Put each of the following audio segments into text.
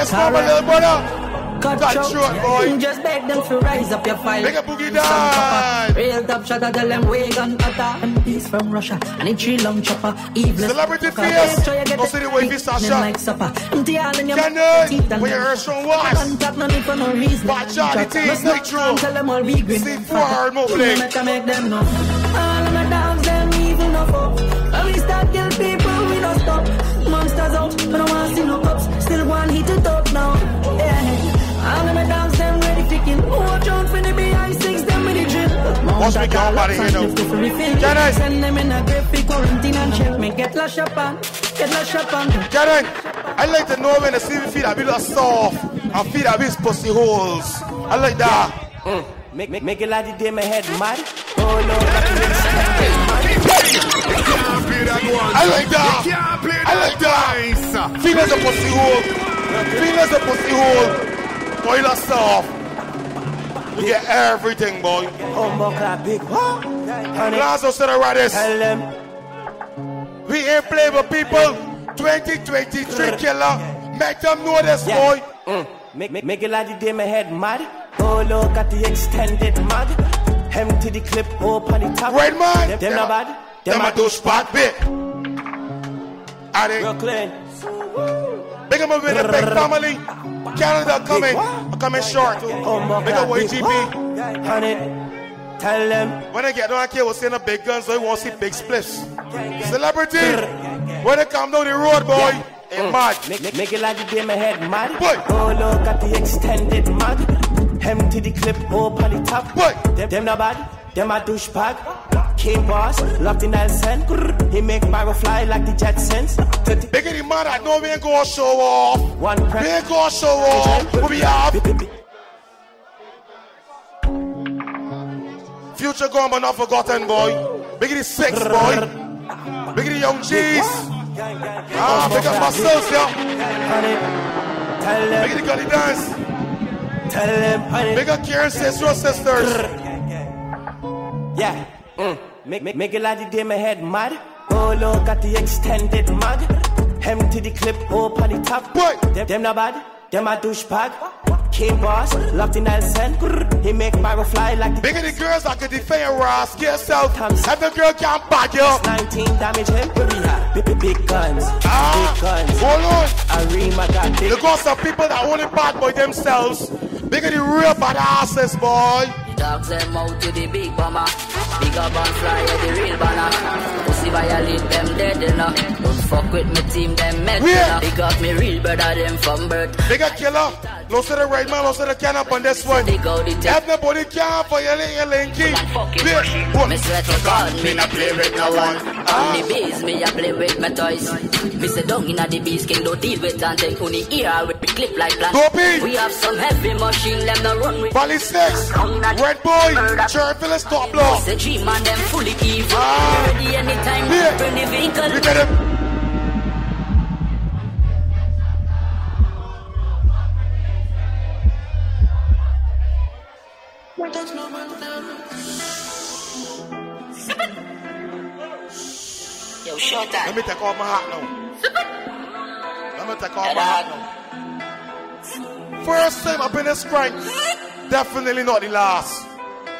Yes, my little brother. Cut, Cut short, boy. Just beg them to rise up your fire. Make a boogie down. Real top shot of the them wagon cutter. He's from Russia. And it's tree long chopper. Evil. Celebrity fierce. Go see the way this Sasha. Like supper. Cannon. Where your restaurant was. Contact no need for no reason. Watch out, it is nitro. Tell them all be green. See four hard move. Make them know. All of my dogs, them evil no fuck. When we start kill people, we don't stop. Monsters out, but I want to see no cops. Still one hit it up now. Yeah. All of my dogs, them ready to kill. Watch out for the behind six, them with the drill. Watch me go body, you know. Can I? Send them in a graphic quarantine and check me. Get lash up on. Get lash up on. Karen, I like to know when the see feet a bit soft and feet a bit pussy holes. I like that. Mm. Make, make, make it like the day my head mad. Oh no, I like that. I like that. Feel as a pussy hole. Feel as a pussy hole. Boy, that's soft. We get everything, boy. Oh, my big. Glass to the Radis. We ain't play with people. 2023 killer. Make them know this, boy. Mm. Make, make, make it like the day my head mad. Oh, look at the extended mag. Empty the clip, open the top. Right, man. Them, them, them bad. Them, them a do spot bit. Brooklyn. Big up with the big family. Canada coming. Coming short. Oh, Big up YGP. Honey. Tell them. When I get down here, we'll see the big guns, so we want to see big spliffs. Celebrity. When they come down the road, boy. Yeah. Mm. Mad. Make, make, it like the day my head mad. Boy. Oh, look at the extended mag. Empty the clip, open the top. Boy. Them, them not bad. Them a douchebag. King boss, locked in Nelson. He make barrel fly like the Jetsons. The man, I know we ain't gonna show off. One prep. We ain't gonna show off. We be off. Future gone but not forgotten, boy. Biggie the six, boy. Biggie the young G's. Ah, big up muscles, yeah. Biggie the gully dance. Tell them, Big up Kieran sister sisters. Yeah. Mm. Make, make, make it like the day my head mad. Oh, look at the extended mag. Empty the clip, open the top. What? Them, them not bad, them a douchebag. King boss, locked in Nelson. He make barrel fly like the Bigger the girls I can defend Ross, get yourself. Have the girl can't back you up. 19 damage him, we have big, big guns. Ah, big guns. Hold on. Arima got big. Look at some people that only bad by themselves. Bigger the real bad asses, boy. Dogs them out to the big bomber. Big up and fly the real banner. Pussy violate them dead enough. Don't fuck with me team, them mad enough. Big up me real brother, them from birth. Bigger killer. No to the right man, no to the can up on this one. They go the Have nobody can for your little linky. Me swear to God, me not play with no one. On the bees, me a play with my toys. Me say down inna the bees, can do deal with and take on the ear with the clip like plant. We have some heavy machine, them no run with. Six. Red boy, Cherry Phillips top blow. Say G man, them fully evil. Ah. Ready anytime, yeah. bring the vehicle. We get him. Yo, short time. Let me take off my hat now. Let me take off my hat now. First time I've been a strike. Definitely not the last.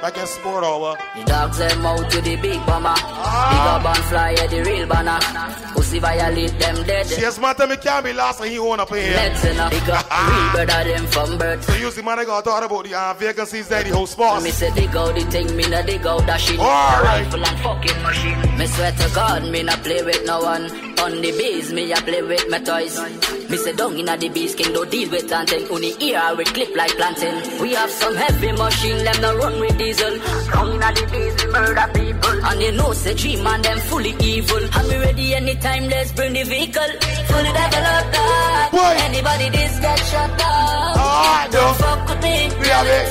Back in sport over. The dogs them out to the big bomber. Ah. Big up and fly at the real banner. Pussy violate them dead. She has matter me can't be last and he up in here. Let's enough. Real brother them from birth. So you see man I got talk about the uh, vacancies there, the whole spot. Me say dig out the thing, me nah dig out that shit. Alright. Rifle and fucking machine. Me swear to God, me nah play with no one. On the bees, me a play with my toys. Me say down inna the bees, can do deal with and take on the ear with clip like planting. We have some heavy machine, them no run with diesel. Down inna the bees, we murder people. And you know, say G man, them fully evil. And we ready anytime, let's bring the vehicle. Fully developed dog. Boy. Anybody this get shot down. Ah, Don't fuck with me. We have it.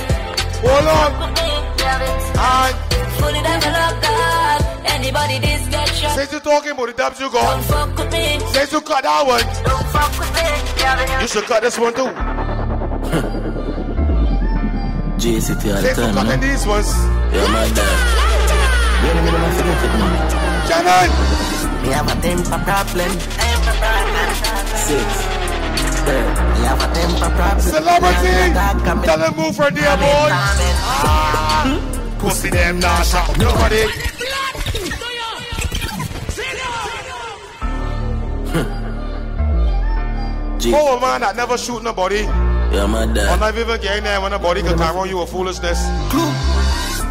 Hold on. Fuck with me. We have it. And Fully developed dog. Anybody this get shot. since you talking about the dubs you Don't got, fuck with me. since you cut that one, Don't fuck with me. We have it. you should cut this one too. JCT all the Since you time, cutting these ones. Yeah, my dad. You know me, them a forget it, man. Shannon! Me have a temper problem. Six. Me have a temper Celebrity, tell them move for dear boy. Ah, pussy them nah shot nobody. Oh man that never shoot nobody. Yeah, my dad. Or not even getting there when nobody can carry on you a foolishness.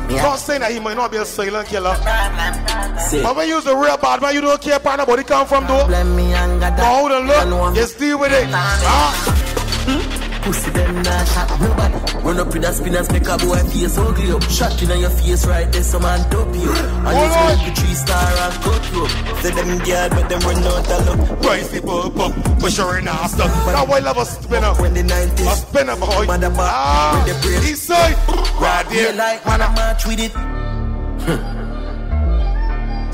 Yeah. Not saying that he might not be a silent killer. See. But when you use a real bad man, you don't care where nobody come from though. But hold on, look, just deal with it. Ah. Pussy them nah shot nobody. Run up with the spinners, make a boy face ugly up. Shot in on your face right there, some man dope you. And you smoke the three star and cut you Say them girl, but them run out of luck. Rise the pump up, but sure enough stuff. Now why love a spinner? When the 90s. A spinner boy. Mother ah, when the brain. East side. Right there. like man, I march with it.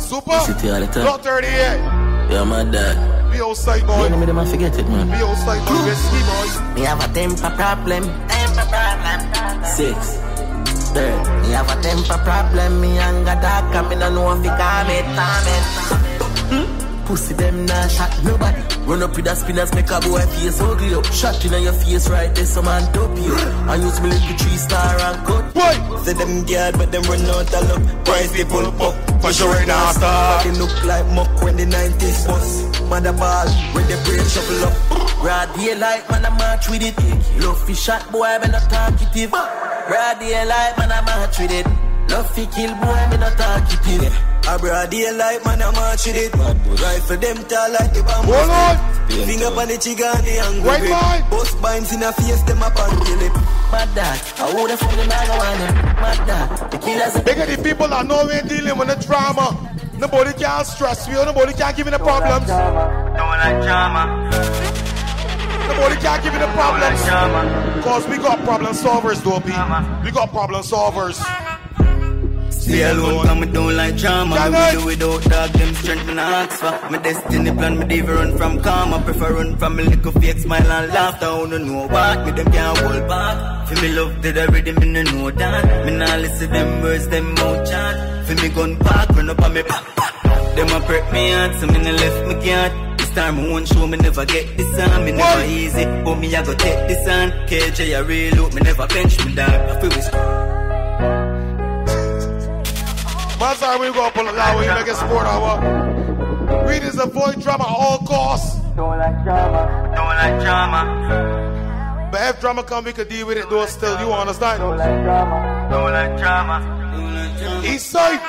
Super. City all the time. Not 38. Yeah, my dad. Be outside, boy. Yeah, me them forget it, man. Be outside, boy. Risky, boy. Me have a temper problem. Temper problem. Six. Third. Me have a temper problem. Me anger dark. And me no know if it calm it. Calm it. Pussy them nah shot nobody. Run up with the spinners, make a boy face ugly up. Shot in your face right there, some man dope you. I use me little three star and cut. Boy, say them girl, but them run out of luck. Price they pull up, for sure now start. They look like muck when the 90s bust. Mother ball, when the brain shuffle up. Broad daylight, man, I march with it. Love fish shot, boy, me not talkative. Broad daylight, man, I march with it. Love fi kill, boy, me not talkative. A broad daylight, man, I march with it. Rifle them tall like the bamboo. Hold on. Finger on the trigger and the angle. Right, boy. Bust binds in a face, them a panty lip. Mad dog, I would have fucking man go on them. Mad dog, the killers. Big of the people are know we're dealing with the drama. Nobody can stress you. Nobody can give me the problems. Don't like drama. Nobody can give me the problems. Cause we got problem solvers, Dopey. We got problem solvers. Stay alone, come me don't like drama. Me do without dog, them strength not ask for. My destiny plan, me never run from karma. Prefer run from a little fake smile and laughter. I don't know what, me them can't hold back. For me love did already, me no know that. Me nah listen them words, them mouth chat. For me gun park, run up on me pop pop. Them a prep me out, so me no left me can't. This time I won't show me never get this on. Me never what? easy, but me I go take this on. KJ I real look, me never bench me dog. I feel it's. Man, sorry, we go pull it out when you make a sport hour. Read is avoid drama at all costs. Don't like drama. Don't like drama. But if drama come, we could deal with it though still. You understand? Don't like drama. Don't like drama. Don't like drama. East side.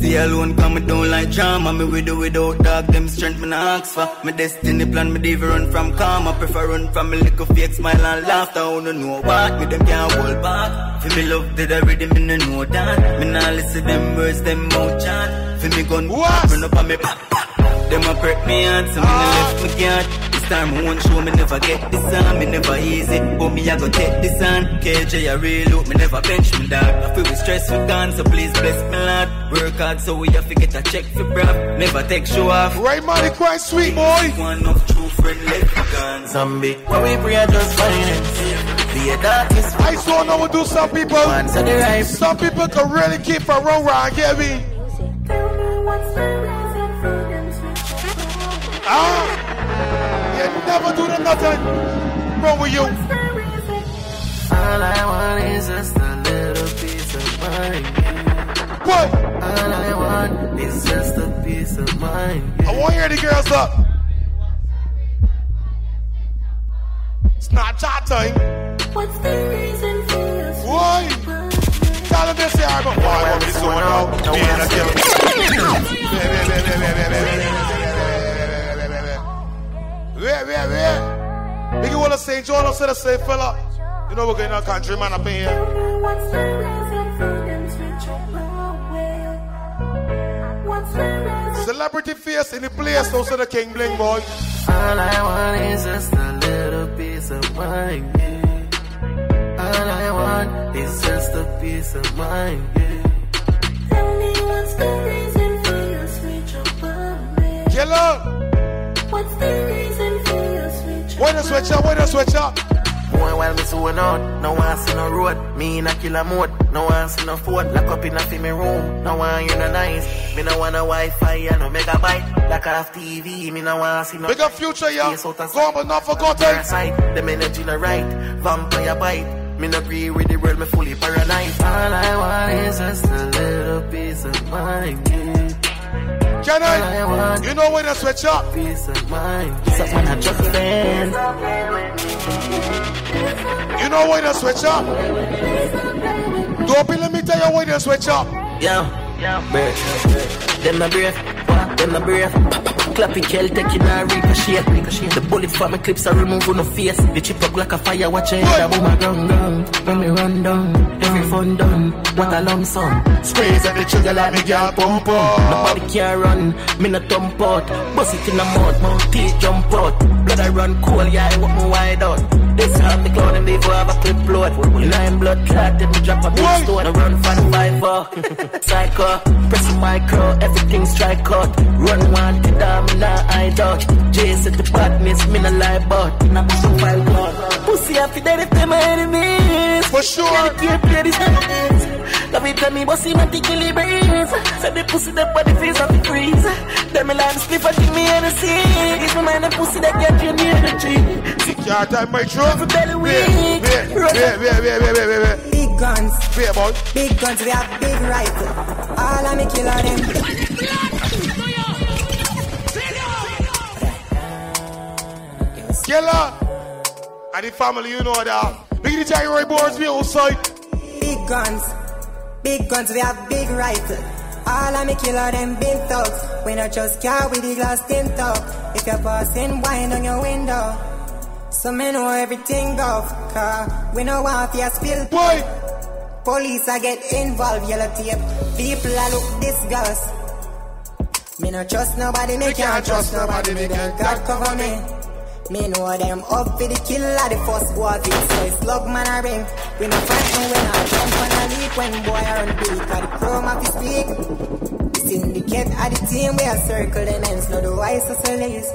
Stay alone, come me don't like drama. Me with or without dog, them strength me not ask for. My destiny plan, me never run from karma. Prefer run from a little fake smile and laughter. I don't know what, me them can't hold back. For me love did already, me no know that. Me nah listen them words, them mouth chat. For me gun, what? run up on me pop pop. Them a prep me out, so me no ah. left me can't time won't show me never get this on Me never easy, but me I go take this on KJ I real look, me never bench me dog I feel we stress for gone, so please bless me lad Work hard so we have to get a check for bruv Never take show off Right money quite sweet boy One of true friend left for gone Zombie, when we pray I just finance Be a darkest I saw know do some people Some people can really keep a roll round, get me? Ah! You never do the nothing wrong with you. All I want is just a little piece of mind. What? All I want is just a piece of mind. I want to hear the girls up. It's not chat time. What's the reason for your Why? Tell them this here, but why want me so now? Me and a killer. Where, where, where? Biggie Wall of St. John, I said, say, fella. You know we're going to country, man, up in here. Celebrity face in the place, also the King Bling boy. All I want is just a little piece of mind, yeah. All I want is just a piece of mind, yeah. Tell me what's the reason for your switch up on me? Killer! What's the reason for your switch up? Why the switch up? Why the switch up? Boy, while me sewing out, no one see no road. Me in a killer mode, no one see no phone. Lock up in a me room, no one you no nice. Me no want a Wi-Fi and no megabyte. Like I have TV, me no want see no. Big up future, yeah. Go on, but not forgotten. The energy no right, vampire bite. Me no agree with the world, me fully paranoid. All I want is just a little piece of mind. Can I? You know when to switch up? Peace of mind. Someone I just been. You know when to switch up? Be let me tell you when to switch up. Yeah, yeah. Them my brave, them my brave. Clapping kill, taking a ricochet. ricochet. The bullet for my clips are removing no face. The chip up like a fire, watch it. I boom my gun down. When me run down, every fun done. What a lump sum. Sprays at the trigger like me girl pump up. Nobody can run, me no thump out. Bust it in the mouth, mouth teeth jump out. Blood I run cold, yeah, I walk me wide out. This half the cloud and they for have a clip load. Nine blood clot, then we drop a big stone. I run for the five Psycho, press the micro, everything strike out. Run one to down, me nah I dodge. Jace at the badness, me nah lie about. Nah push the file gun. Pussy happy that if they my enemies. For sure. Can't play this Love it when me bossy man take me breeze. Said the pussy that body face off the freeze. Then me line split for give me energy. If me mind the pussy that get you energy. Can't time my truck. For belly weak. Wait, wait, wait, wait, wait, wait, wait, wait. Big guns. Wait, boy. Big guns, we have big rifle. All of me killer them. Killer. And the family, you know that. Big the January boards, we outside. Big guns. Big guns, we have big rifle. All of me killer them big thugs. We not just car with the glass tint up. If you're passing wine on your window. So me know everything go. Car we know want you spill. Boy. Police I get involved, yellow tape. People I look disgust. Me no trust nobody, me, Me can't trust nobody. Me girl God cover me. Me know them up for the killer, the first boy fix so it's love man a ring. We no fight no when I jump on a leap when boy I run beat, cause the chrome of his speak. Syndicate at the team, we a circle the ends, no the wise hustlers.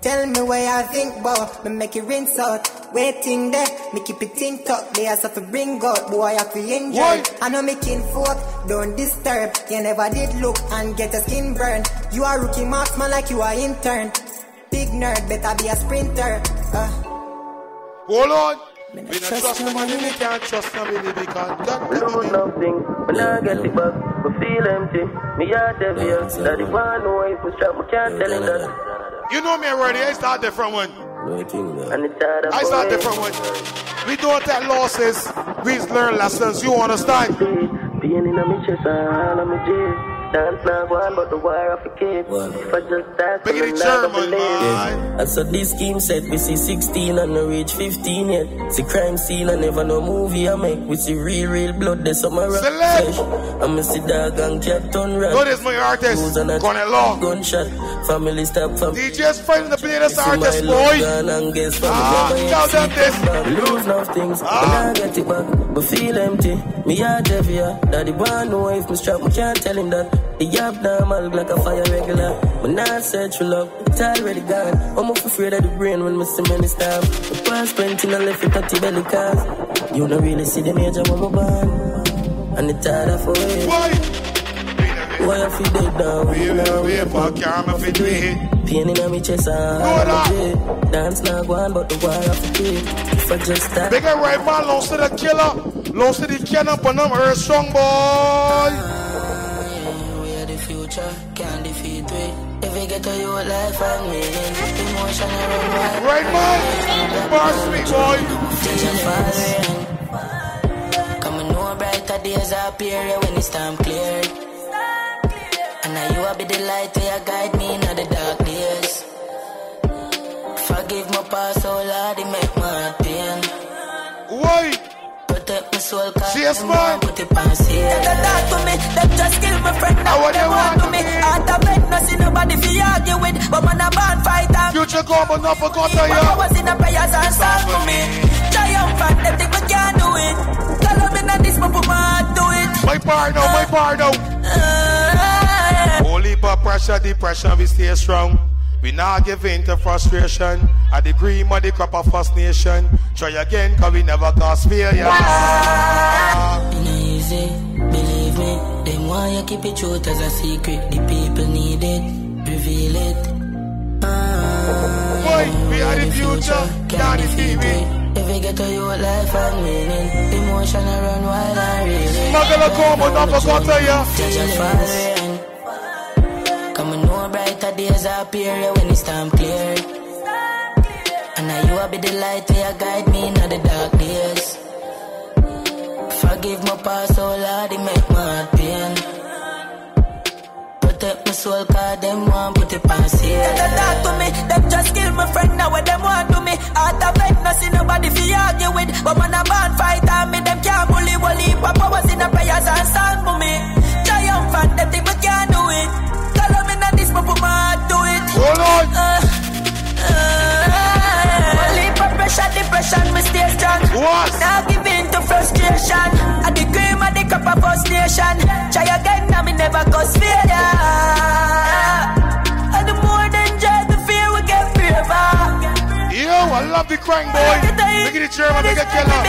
Tell me where I think bout, me make it rinse out. Waiting there, me keep it in tuck. They have to bring out, boy I feel injured. I know me kin folk, don't disturb. You never did look and get a skin burn. You are rookie marksman like you are intern. Big nerd, better be a sprinter. Uh, Hold on. We not don't trust trust nobody, we can't trust nobody because God Me know nothing, but now get it back. Me feel empty, me heart heavy. Daddy want know if me strap, me can't tell him that. You know me already, I start different one. And it's hard I start different one. We don't take losses, we learn lessons, you understand? Pain in my chest and all of my chest. Dance now go on, but the wire off a kid. If I just dance, Big I'm the not gonna German, believe. man. And so this scheme said we see 16 and no reach 15 yet. See crime scene and never no movie I make. We see real, real blood, there's some rock Select. flesh. I'm a see dog and cat turn red. Know this my artist, Goes on a Gonna long. gunshot. Family stop from DJ's friend the play this See my artist, love boy. and guess from Ah, the never tell yet them see this. Lose enough things, Ah. but now get it back. But feel empty, me heart heavier. Daddy want know if me strap, me can't tell him that. The yap normal like a fire regular. But now search for love, it's already gone. I'm off afraid of the brain when see many stab. The past painting and left it at the belly cause. You don't really see the major when I'm born. And it's harder for it. Why? Why I feel dead now? We will wait for camera for do it. Pain in my chest and Go on. heart Dance now go on, but the wire off the kid. If I just start. Big up right man, lost to the killer. Lost to the killer, but I'm a strong boy. To you life and meaning, emotion run. Right man, bar sweet boy. Come and know brighter days appear when it's time clear. And now you will be the light where guide me in the dark days. Forgive my past, oh Lord, it make my pain. Why? Protect my soul, cause Yes, them man. want put it on seal. They talk to me, they just kill my friend. Now want They want want to me, out of bed, no see nobody fi argue with. But man, a band fighter. Future go, but not forgot When I ya. was in the prayers and song for me. Triumphant, them think we can't do it. Call up in this, but put my heart to it. My bar now, my bar now. Uh, Holy but pressure, depression, we stay strong. We not give in to frustration. At the cream of the crop of first nation. Try again, cause we never cause failure. It ain't easy, believe me. Them want you keep it truth as a secret. The people need it, reveal it. Ah, Boy, we are the future, can't defeat me. If you get to your life and meaning, emotion I run wild and reeling. Smuggle a comb, but not forgot to ya. Come on, know brighter days appear when it's time clear. And now you will be the light you guide me in the dark days. Forgive my past, oh Lord, it make my heart pain. Protect my soul, cause them want put it sale. They talk to me, them just kill my friend, now what them want to me. Out of no see nobody fi argue with. But when a band fight never cause failure. And the more than just the fear, we get braver. Yo, I love the crank boy. Look at the German, make a killer.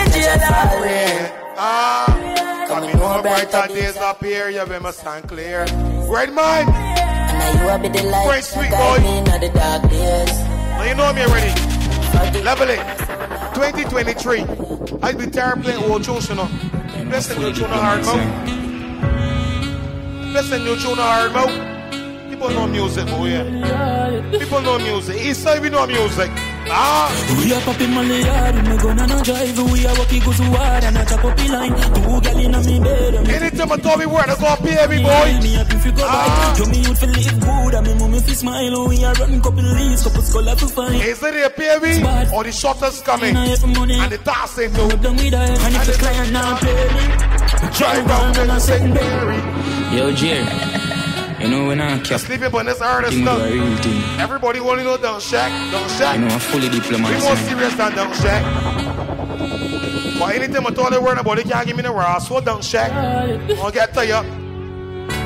Ah, coming on brighter days up here, you be my stand clear. Right, man? And now you will be the light Great sweet boy. me in the dark days. Now you know me already. Level it. 2023. I'll be terrible playing old you know. Listen to tune hard mouth. Listen to tune hard mouth. People know music, boy, yeah. People know music. East side, we know music. Ah, We are popping Molly hard, we gonna no drive. We are walking go to hard and I chop up the line. Two gal inna me bed, me anytime I told me where to go, pay me, me boy. up if you go Ah. by. You me youth feel live good, and me mummy fi smile. We are running couple leaves, couple skull to find. Is it a me? Or the shutters coming? And I. And the. Done with that, and if the client not pay me, Drive down to the St. Mary. Yo, Jer, you know when I cap, Sleeping on this artist thing do stuff. a real thing. Everybody want to know Don't Shack. Don't Shack. You know, I'm fully diplomatic. We more serious than Don't Shack. But anytime I told the word about it, can't give me the raw. So Don't Shack. I'll get to you.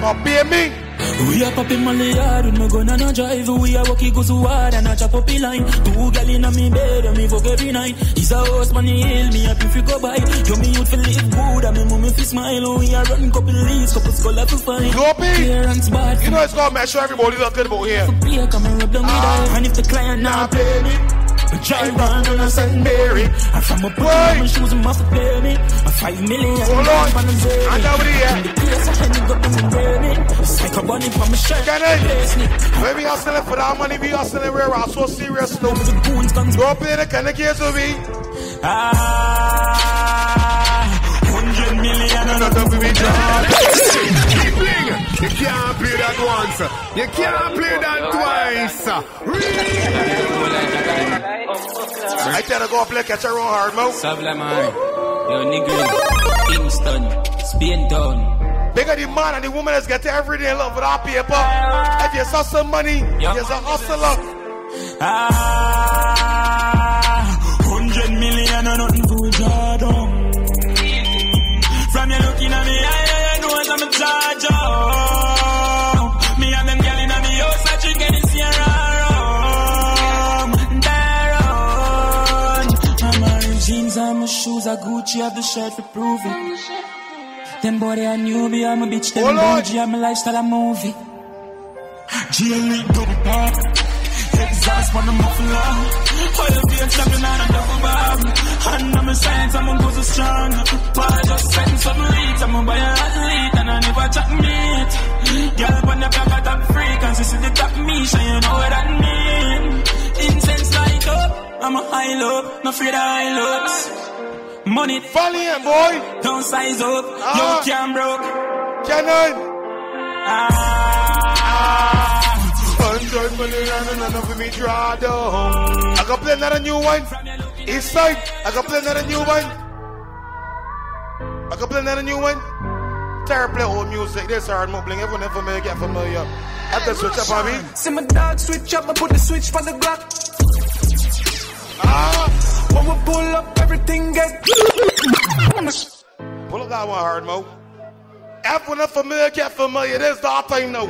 Or pay me. We are popping hard, we gonna no drive. We are walking go to hard, and I chop up line. Two gal inna me bed, and me fuck every night. It's a house money hill, me up if you go by. You me youth feel live good, and me mummy fi smile. We are running couple leaves, couple skull to find. Clearance bad, You know it's gonna make sure everybody's not good about here. Play, come and rub down Ah. And if the client not pay me, drive round on a St. Mary. And from a on my shoes, must pay me. A five million. Hold on. I'm a over here. And the place I had got them in burning. Psycho bunny from my shirt. Can I? Place me. Hustling for that money, we hustling where I'm so serious though. The goons guns Go play the kind of games with me. Ah, hundred million and Not up with me, John. Bling! You can't play that once. You can't play that twice. I tell her go play catch her own hard mouth. Sablaman, yo, nigga, Kingston, Spain town. Bigger the man and the woman that's getting every day in love with our paper. If you saw some money, you're a hustler. Ah, hundred million and nothing to draw. From you looking at me, I I know I'm a charge my shoes are Gucci, have the shirt for prove it. Them boy they are newbie, I'm a bitch, them Hold on. bougie, I'm a lifestyle, a movie. GLE double pop. Exhaust on the muffler. Oil beer champion on a double bar. And I'm a science, I'm a go so strong. Paul just setting some leads. I'm a buy a athlete and I never chat meat. Girl, when the back of top frequency, see the top me, so you know what I mean. Incense light up, I'm a high low, no afraid of high looks. Money Valiant boy. don't size up, Ah. yo can broke. Cannon. Ah. Hundred million and enough for me draw down. I got play another new one. East side. I got play another new one. I got play another new one. Terror play old music. This hard mumbling. Everyone ever may get familiar. I can switch up on me. See my dog switch up, I put the switch for the Glock. Ah. When we pull up, everything get. Pull up that one hard, Mo. Everyone familiar, get familiar. This is our time now.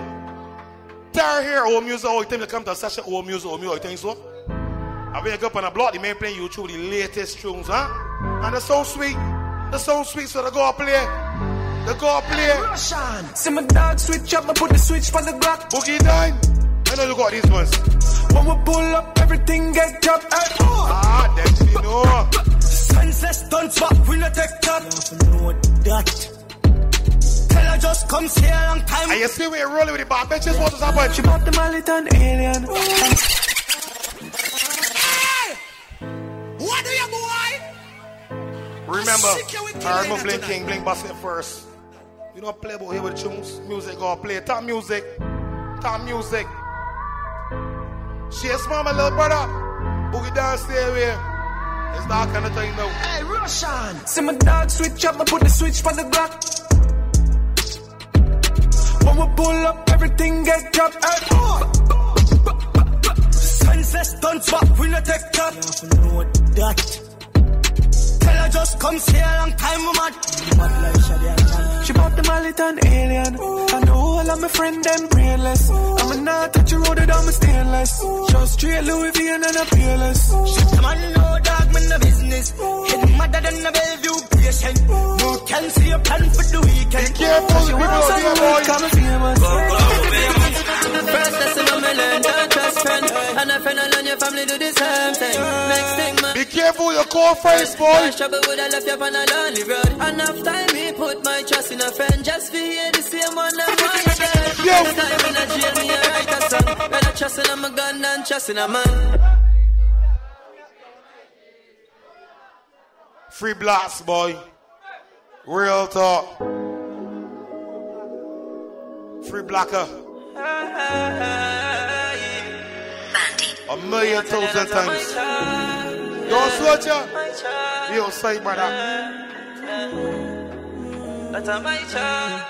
Tar here, old music, all the time they come to a session, old music, old music, you think so? I wake up on a block, the man playing YouTube, the latest tunes, huh? And they're so sweet. They're so sweet, so they go up play. They go play. Russian. See my dog switch up, I put the switch for the Glock. Boogie Dime. I know you got these ones. When we pull up, everything get dropped. Hey, oh. Ah, then you know. Senseless stunts, but we not take top. You know that. Tell her just come stay a long time. And you see we rolling with the bad bitches, what is happening? She bought the mallet and alien. What do you, boy? Remember, I remember Blink King, Blink Basket first. You don't play about here with tunes. Music, go play. Top music. Top music. She a small, my little brother. Boogie down, stay away. It's that kind of thing now. Hey, Russian. See my dog switch up, I put the switch for the Glock. When we pull up, everything get dropped. Hey, oh. Senseless stunts, but we not take top. You know that. Tell her just come stay a long time, we mad. She bought the mallet and alien. I know all of my friend them brainless. I'm a not touch a road I'm a stainless. Show straight Louis V and a peerless. Shit, man, no dog, man, no business. Head madder than a Bellevue patient. No can see a plan for the weekend. Be careful, She people wants out some there, work, boy. I'm famous. First lesson on me learn, don't trust friend. And a friend alone, your family do the same thing. Next thing, careful your core face, boy. Cash trouble would have left you on a lonely road. Enough time me put my trust in a friend just to hear the same one my dead. Yo. Time in a jail, me a write a song. Better trust in a gun than trust in a man. Free blast, boy. Real talk. Free blacker. A million thousand times. Ya. You say, brother. That's a my child.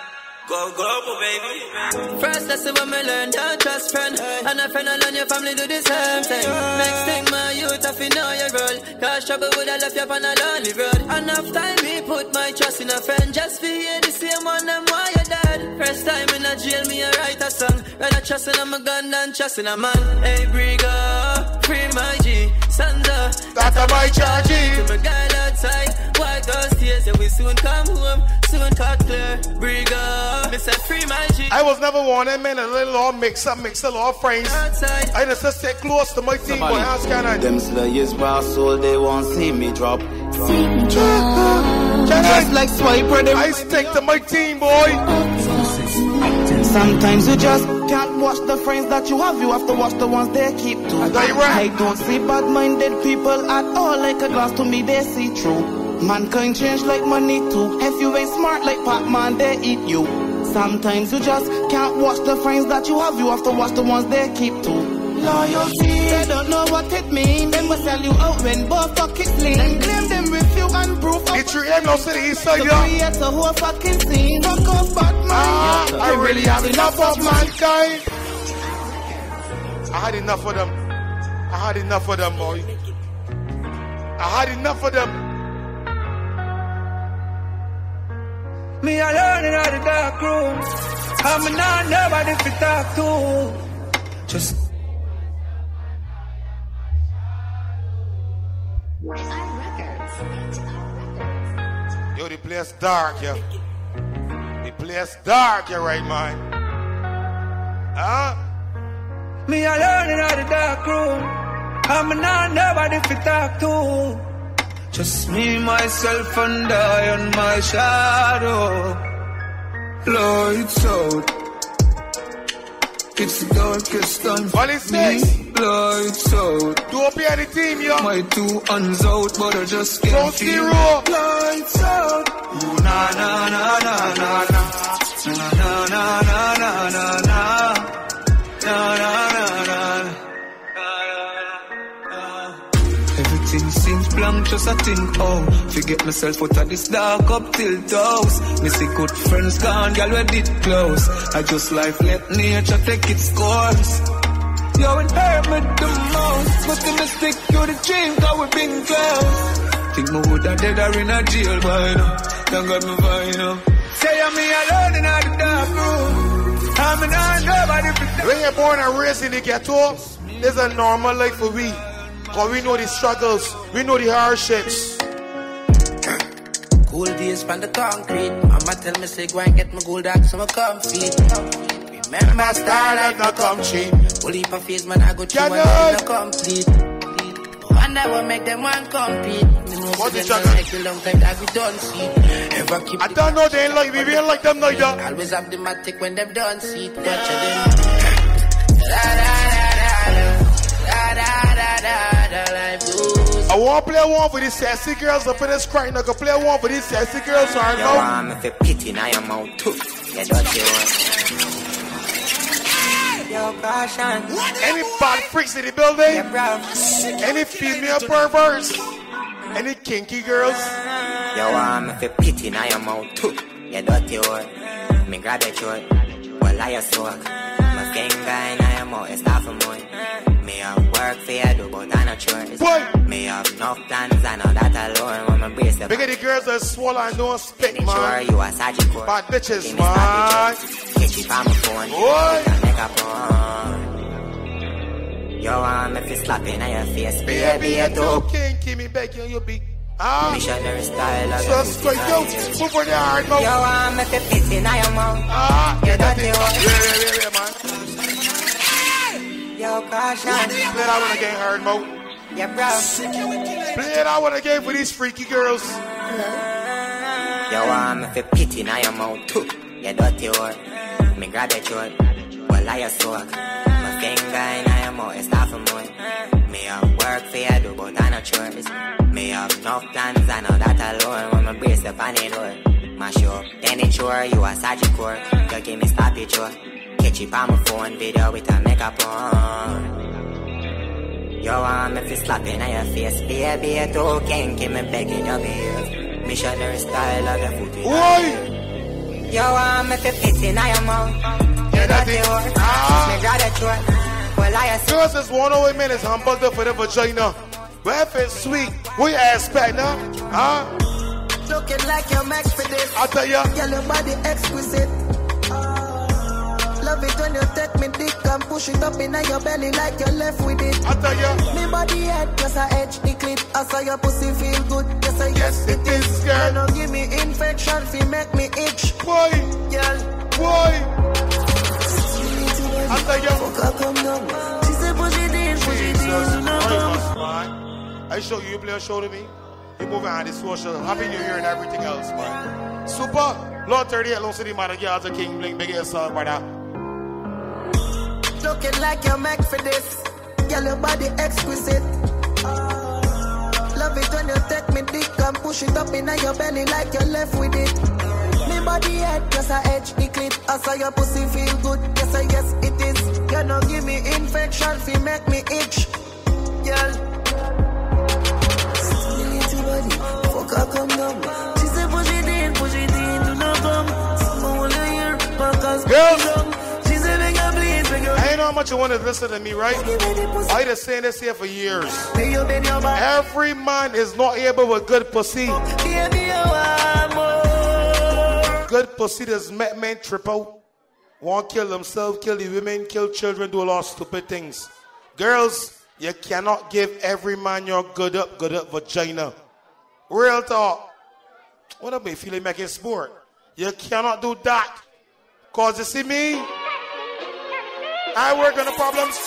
Go, go, baby. First lesson when me learn, don't trust friend. And a friend alone, your family do the same thing. Next thing, my youth, if you know your role. Cause trouble would have left you on a lonely road. Enough time, me put my trust in a friend. Just to hear the same one, them why you dead. First time in a jail, me a write a song. Rather trust in a gun than trust in a man. Hey, Brigo, free my G. Sandra, That's a my charge. to my girl outside. White those tears, and we soon come home. Soon cut clear. Brigo, me say free my G. I was never one of them men, a little all mix up, mix a lot of friends. Outside. I just stay close to my team, boy. How's can I? Them slayers my soul, they won't see me drop. Can Just I? like swiper, them I stick to my team, boy. Sometimes you just can't watch the friends that you have. You have to watch the ones they keep to. Are you right? I don't see bad-minded people at all. Like a glass to me, they see through. Mankind change like money too. If you ain't smart like Pac-Man, they eat you. Sometimes you just can't watch the friends that you have. You have to watch the ones they keep to. Loyalty, they don't know what it means. Them will sell you out when both pockets lean. Then claim them with you and proof of It's your end, no city east side, to yeah. create a whole fucking scene. Fuck off, Batman. Ah, I really have enough of mankind. I had enough of them. I had enough of them, boy. I had enough of them. Me alone in the dark room. I'm not nobody to talk to. Just place dark, yeah. The place dark, yeah, right, man. Huh? me alone in the dark room. I'm not nobody to talk to. Just me, myself, and I on my shadow. Lights out. It's the darkest on What is me. this? Lights out. Do up here the team, yo. My two hands out, but I just can't Don't feel zero. Lights out. Ooh, na na na na. Na na na na na na na. Na na na na. Seems just I think, oh Forget myself out of this dark up till toes Me see good friends gone, girl, we did close. I just life let nature take its course. Yo, it hurt me the most But I stick to the dream, cause we been close. Think me woulda dead or in a jail by now Thank God me fine now Say I'm me alone in the dark room. I'm me not nobody. When you're born and raised in the ghetto, it's a normal life for we. Cause we know the struggles, we know the hardships. Cool days from the concrete. Mama tell me, say, go and get my gold axe, so I come feed. Remember, style like no come cheap. Only for face, man, I go through Janet. no complete. One I will make them one compete. What them that? like long time that we don't see. Ever keep I don't know they ain't like me, we ain't like them like that. Always have the matic when them done see it. Watch them. Da da da da da da da da da. I want to play one for these sassy girls up in this crying. I can play one for these sassy girls so I Yo. I'm a pity now your mouth too. You dirty one. Yo, caution. Any bad freaks in the building? Yeah. Any female perverts? Any kinky girls? Yo, I'm a pity now your mouth too. You dirty one. Me grab your throat. Well, I suck. My finger in your mouth is half a month. Me have work for you do, but I not choice. What? Me have enough plans, I know that alone. When my brace Look at the girls that swallow and don't spit, Sure, man. you a surgical. Bad bitches, Give me man. Catch it on my phone. Can make a phone. Yo, I'm if you slapping on your face, Baby, you you too. kinky, me begging you be. Ah, Missionary style of so straight out. Move for the hard Yo, mouth. I'm a pity now your mouth. Ah, You yeah, dirty one. yeah, yeah, yeah, man. Yo, caution. Play that one again, hard mouth. Yeah, bro. Play that one again for these freaky girls. Yo, I'm if you pity now your mouth too. You dirty one. Me grab your throat. Well, I suck. My finger in your mouth is half a month. Me have work for you do, but I not choice. Me have enough plans, I know that alone. When my brace up on the door. Mash you up, then it's sure you a surgical. You give me sloppy joe. Catch it on my phone video with a makeup on. Yo, I'm if you slapping on your face, baby, you too kinky, me begging you, behave. Missionary style of the foot. Oi! Yo, I'm a pity now your mouth. Yeah, You that's dirty it. one. Ah. Me grab your throat. Well, I suck. Girls is one away minutes humbled up for the vagina. Where if it's sweet, what you expect now? Huh? Looking like you're meant for this. I tell ya. Girl, your body exquisite. Love it when you take me dick and push it up in your belly like you're left with it. I tell ya. Me body head just a edge the clip. I saw your pussy feel good. Yes, I yes, it is, girl. You know, give me infection, fi make me itch. Boy, Girl, boy. I tell ya. fuck her come down. She said push it in, push it in, Jesus do not Christ, come. man. I show you, you play a show to me. You moving on the social, happy new year and everything else, man. Super. Lord 38, Long City, man, the girls are king, blink, big ass brother. Looking like you're meant for this. Girl, your body exquisite. Love it when you take me dick and push it up in your belly like you're left with it. Me body head just a edge the clip. I saw your pussy feel good. Yes, I yes it is. You know give me infection, fi make me itch. Girl. Body, fuck her come down. She said push it in, push it in, do not come. Someone wanna fuck us. Girls. Know how much you want to listen to me, right? I been saying this here for years. Every man is not able with good pussy. Good pussy does make men trip out. Want kill themselves, kill the women, kill children, do a lot of stupid things. Girls, you cannot give every man your good up, good up vagina. Real talk. What up, me feeling making sport? You cannot do that. Cause you see me, I work on the problems.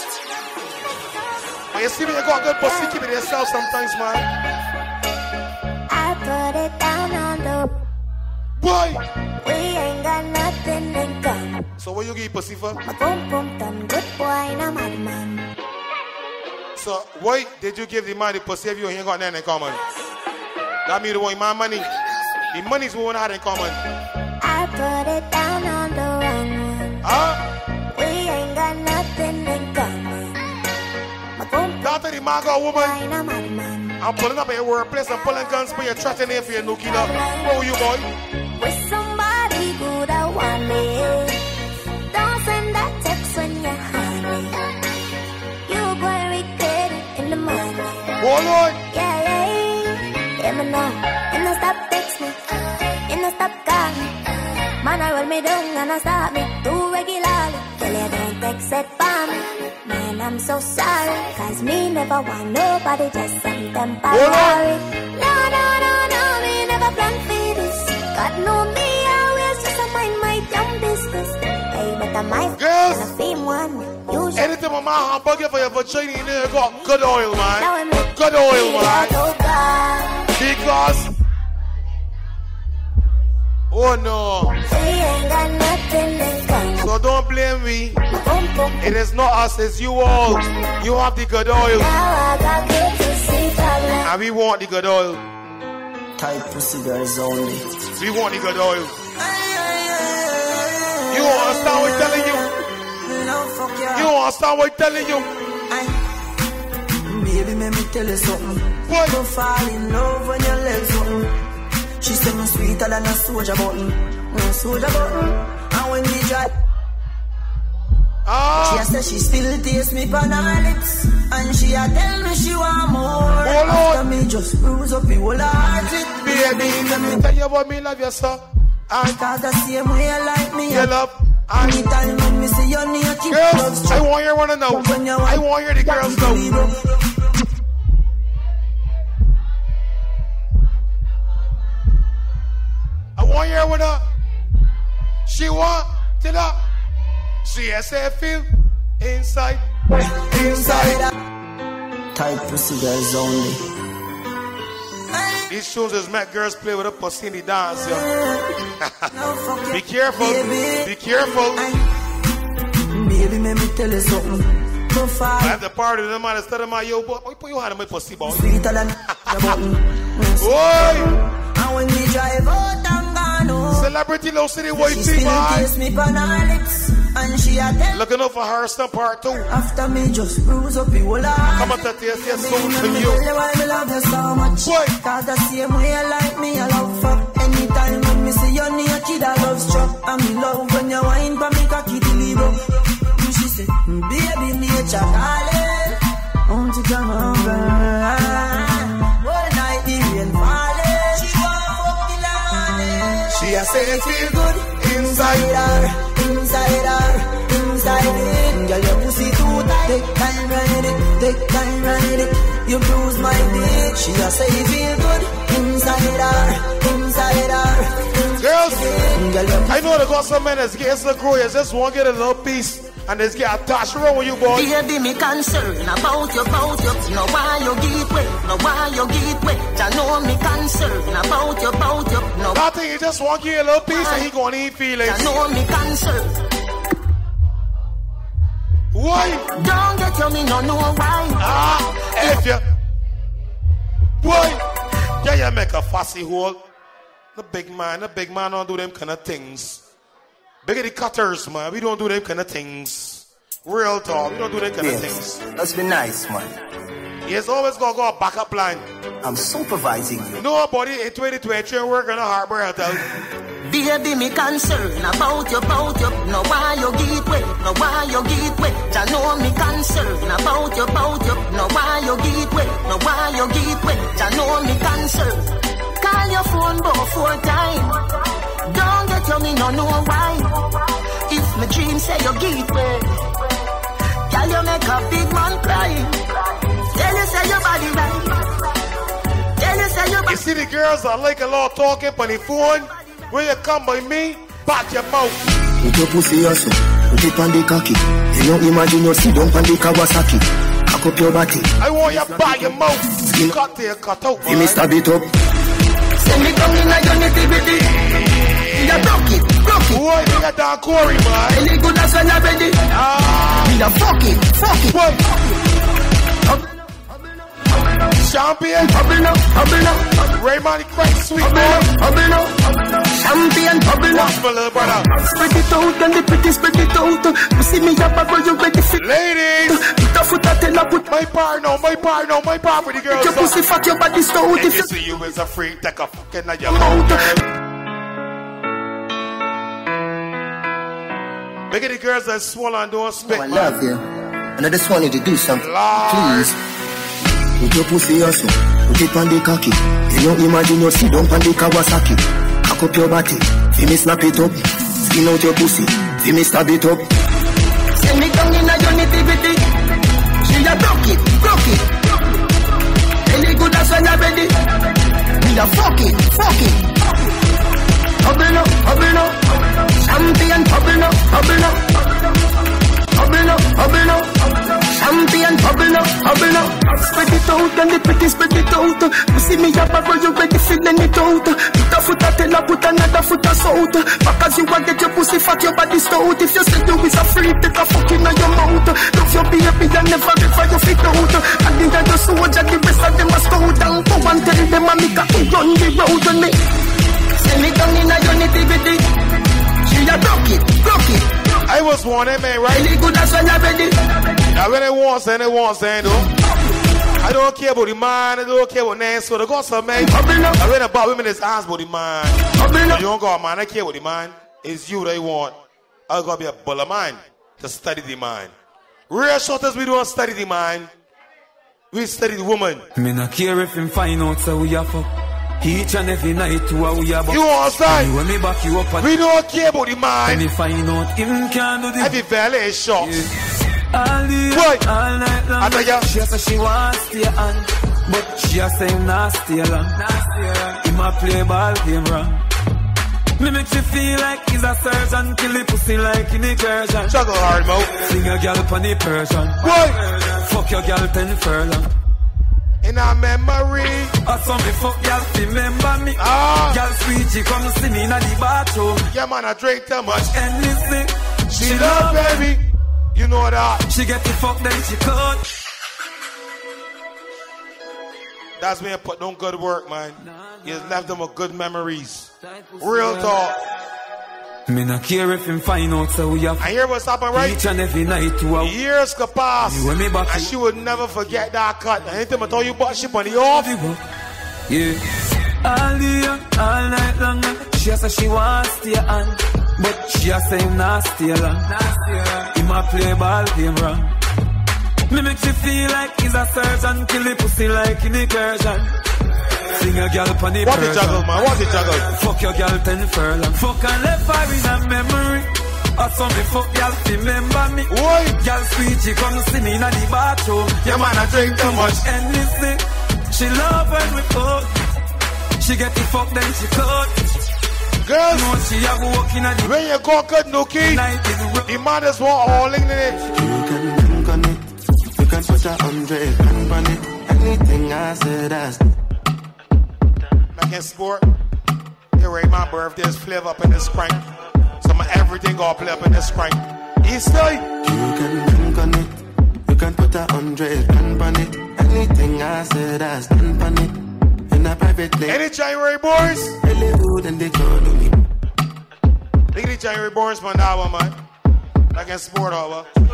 But you see me, you got good pussy, keep it yourself sometimes, man. I put it down on the. Boy! We ain't got nothing in common. So what you give pussy for? My boom boom done good boy, no madman. So why did you give the man the pussy if you ain't got nothing in common? That mean the one my money. The money's what we had in common. I put it down on the wrong one. Huh? Man a woman. no. I'm pulling up at your workplace. I'm pulling guns for your trashing here for your nookie up. Where were you, boy? With somebody good, I want me. Don't send that text when you're honey. You gonna regret it in the morning. Hold on. Yeah, yeah, yeah. Me know. And no stop text me. And no stop call me. Man, I roll me down and I start me too regularly. Tell you don't accept for me. I'm so sorry. Cause me never want nobody, just some temporary. No, no, no, no, me never plan for this. God know me, always just mind my dumb business. Hey, but I'm my Girls. and a fame one. You should Anything with my hamburger for your vagina in there got good oil, man. Good oil, man. Because. Oh no. We ain't got nothing in common. So don't blame me. It is not us, it's you all. You have the good oil. I got good to see problem. And we want the good oil. Type pussy girls only. We want the good oil. You understand what I'm telling you? You understand what I'm telling you? Baby, let me tell you something. What? Don't fall in love when your legs open. She said me sweeter than a soldier button. A soldier button. And when we drive, Ah. she a say she still taste me on her lips. And she a tell me she want more. Hold After on. me just bruise up the whole heart it. Baby, let me tell you about me love you, sir. And Cause the same way you like me. you love. Anytime when me see your naked girls, I want you to know. I want you the girls know. I year you with her. She want to know. She has a feel inside, inside. Tight pussy girls only. These tunes is make girls play with a pussy in the dance, yo. Be careful. Be careful. Baby, let me tell you something. I have the party of the man instead of my yo, boy. Why put your hand on my pussy, boy? sweeter than a button. Boy! And when we drive out and Celebrity Low City she Whitey, still man. taste her lips. And she a tell Looking out for Hurston Part 2. after me just bruise up whole heart. Come on your soul Let to you. me love you so much. Cause the same way you like me, I love fuck. Anytime when me see you naked, I love struck. And me love when you wine for me cocky deliver. And she said, mm, baby, nature calling. Won't you come over? Say it feel good Inside her, inside her, inside it. Girl, your pussy too tight. Take time, ride it. Take time, ride it. You bruise my dick. She a say it feel good. Inside her, inside her. Girls, Girl, your I know they got some men that's getting some grow. You just want to get a little piece and just get attached around with you, boy. Baby, me concern about you, about you. No why you get wet, no why you get wet. I know me concern about you, about you. No I think you just want to get a little piece and he gonna eat feelings. I know me concern. Why? Don't get you, me no know why. Ah, if you. Boy, yeah, you make a fussy hole. The big man, the big man don't do them kind of things. Bigger the cutters, man. We don't do them kind of things. Real talk, we don't do them kind of things. Let's be nice, man. He's always gonna go a backup line. I'm supervising you. Nobody in 2023 work in a harbor hotel. Baby, me concern about you, about you. No why you get wet, no why you get wet. I know me concern about you, about you. No why you get wet, no why you get wet. I know me concern. Call your phone both four times. Don't get you, me no know why. If my dream say you get wet, girl you make a big man cry. Tell you say your body right. Tell you say your body. You see the girls that like a lot talking on the phone? When you come by me, back your mouth. Put your pussy also, put it on the cocky. You don't imagine you sit down on the Kawasaki. Cock up your body. I want you back your mouth. Cut there, cut out. Give me stab it up. Send me down in a your nitty bitty. You broke it, broke it. Boy, you got that Corey, man. Any good as when you're ready. Ah, You fuck it, fuck it. what? Champion, Bubble now, bubble now, Raymond Craig, sweet bubble now, bubble. Champion, bubble now. Watch my little brother. Spread it out and the pretty spread it out. You see me up before you ready fit. Ladies, Put a foot at ten, I put my bar now, my bar now, my bar for the girls. your pussy fuck your body stout. If If you see you as a freak, take a fucking at your Mouth. Look at the girls that swallow and don't spit, oh, I man. love you. And I just wanted to do something. Lord. Please. Put your pussy also, put it on the cocky. You don't imagine you sit down on the Kawasaki. Cock up your body, see me snap it up. Skin out your pussy, see me stab it up. Send me down in a your nativity. She a broke it, broke it. Any good as when you're ready. Me a fuck it, fuck it. Bubble up, bubble up. Champion, bubble up, bubble up. Bubble up, bubble up. Champion, bubble up, bubble up. Spread it out and the pretty spread it out. You see me up, bro, you ready feeling it out. Put a foot a tell her, put another foot a south. Back as you want get your pussy fat, your body stout. If you say you is a freak, take a fuck in your mouth. Love your baby and never ever you fit out. And you just soldier, the rest of them a scout. And go and tell them make a kid on the road on me. Send me down in a your nativity. She a broke it, broke it. I was warning, eh, man, right? Any good as when you're ready. Now when they want saying, they want saying, though. I don't care about the mind, I don't care about names, so they got some man. I read about women is asked about the man. You don't go, man, I care about the mind. It's you that you want. I gotta be a bull of mine to study the mind. Real shorters, we don't study the mind. We study the woman. Me not care if him find out so we are fuck. Each and every night to how we are You understand? When me back you up and We don't care about the mind. When me find out him can do the Every valley is short. All day, Boy. all night long. I know ya. She say she want stay on, but she a say not stay long. Him a play ball game wrong. Me make you feel like he's a surgeon, kill the pussy like in incursion. Juggle hard, mo. Sing a girl pon the Persian. Boy. Fuck your girl ten furlong. In our memory. I saw me fuck girl, remember me. Ah. Girl sweet, she come see me in the bathroom. Yeah, man, I drink too much. And listen, She love baby. You know that. Uh? She get the fuck, then she cut. That's me put on good work, man. You left them with good memories. Real talk. Me not care if him find out so we have I hear what's happening, right? each and every night to a Years could pass. Me back And she would never forget that cut. Anything I told you about ship on the off. Yeah. All day, all night long. Uh. She a say she want stay on, but she a say him stay long. Him a play ball game wrong. Me make you feel like he's a surgeon, kill the pussy like in incursion. Sing a girl pon the What the juggle, man? What the juggle? Fuck your girl ten furlong. Fuck and left her in a memory. I saw me fuck girl remember me. Oi. Girl sweet, she come see me in the bathroom. Yeah, man, I drink too much. And listen, she love when we fuck. She get the fuck then she cut. Girls, know she have walking at the when you go good nookie, night is rough. the man is want all in it. You can bank on it. You can put a hundred grand on it. Anything I said, that's Back in sport. Here, right, my birthday's flavor up in this crank. So my everything gonna play up in this crank. Easter, You can bank on it. You can put a hundred grand on it. Anything I said, I stand on it. In a private lane. any January boys? Really good and they call me. Look at the January boys, that one, man. Back in sport, over. You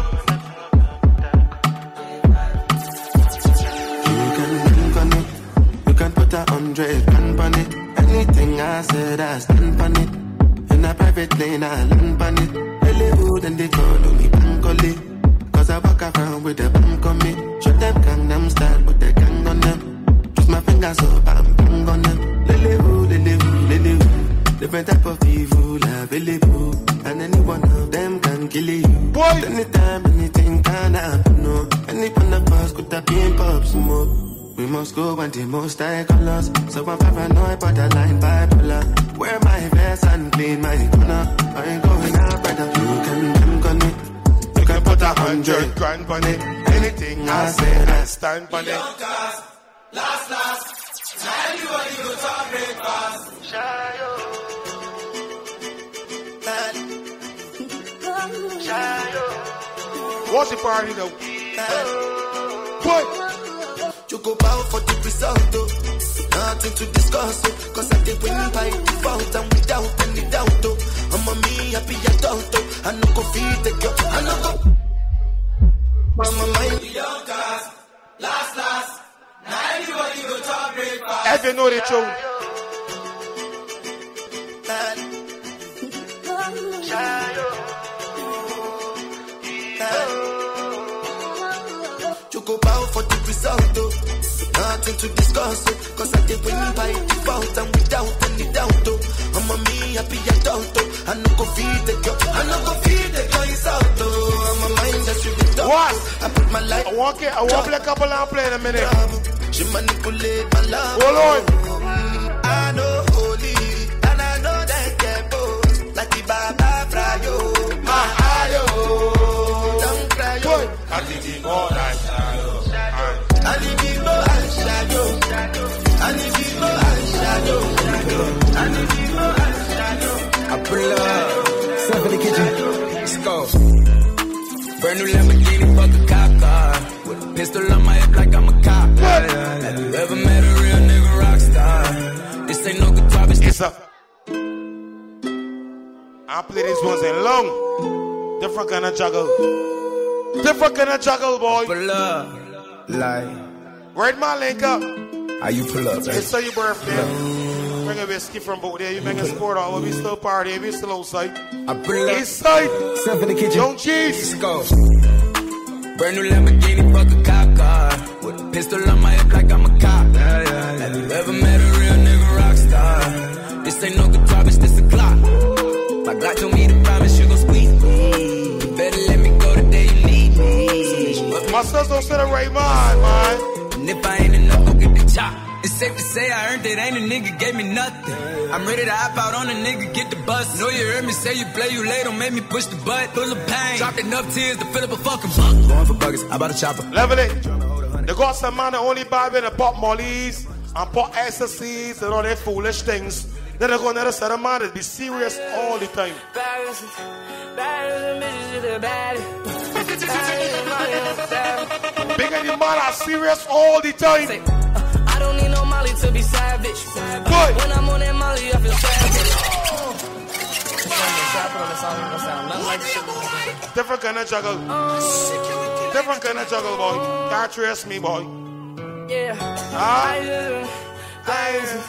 can bank on it. You can put a hundred grand on it. Anything I said, I stand on it. In a private lane, I land on it. Really good and they call me Bankole. Cause I walk around with the bank on me. Show them Gangnam style with the gang. Twist my fingers up and bang on them. Woo, lily woo, lily woo. Different type of evil available. And any one of them can kill you. Boy. Anytime, anything can happen. No. Any one of us could have been pop some more. We must go and the most high colors. So I'm paranoid, but I line bipolar. Wear my vest and clean my corner. I ain't going out, brother. You can bank on it. You can put a hundred grand on it. Anything I say, I stand on it. Last, last. Time you are you to breakfast. What's the party though? Boy, You go bow for the result, oh. Nothing to discuss, oh. Cause I did win by default and without any doubt, oh. I'm a me happy adult, oh. I no go feed the girl, I no go. Mama, mind. Last, breakfast. if you know the truth. You go bow for the result, oh. Nothing to discuss, oh. Cause I did win by default and without any doubt, oh. I'm a me happy adult, oh. I no go feed the girl. I no go feed the girl. I'm a mind that's with the What? I put my life. I want it. I want play a couple and play in a minute. She manipulate my love. Hold on. I know holy, and I know that get both. Like the Baba Frayo, my ayo. Don't cry, yo. I did it more than I need you more and shadow. I need you more and shadow. I need you more and shadow. I pull up, guitar, bitch. It's a. I play these ones in long. Different kind of juggle. Different kind of juggle, boy. Pull up, like. Right, my link up. How you pull up, eh? It's so your birthday. Bring a whiskey from both there. You make a sport out. We still party. We still outside. I pull up. East side. Stuff in the kitchen. Young cheese. Let's go. Brand new Lamborghini, fuck a cop car. With a pistol on my hip like I'm a cop. Have you ever met This ain't no guitar, bitch, this a clock. My Glock told me to promise you gon' squeeze me. You better let me go the day you need me. My sons don't sit right mind, man. And if I ain't enough, go get the chop. It's safe to say I earned it, ain't a nigga gave me nothing. I'm ready to hop out on a nigga, get the bus. Know you heard me say you play, you late, don't make me push the butt. Full of pain, dropped enough tears to fill up a fucking buck. Going for buggers, I bought a chopper. Level it. They got some man that only buy me the pop mollies and pop ecstasies and all that foolish things. Then they go another set of man that be serious all the time. Baddest, baddest bitches to the baddest. Big and the man are serious all the time. I don't need no Molly to be savage. When I'm on that Molly, I feel savage. Different kind of juggle. Different kind of juggle, boy. Can't trace me, boy. Yeah. Ah. Just, baddest,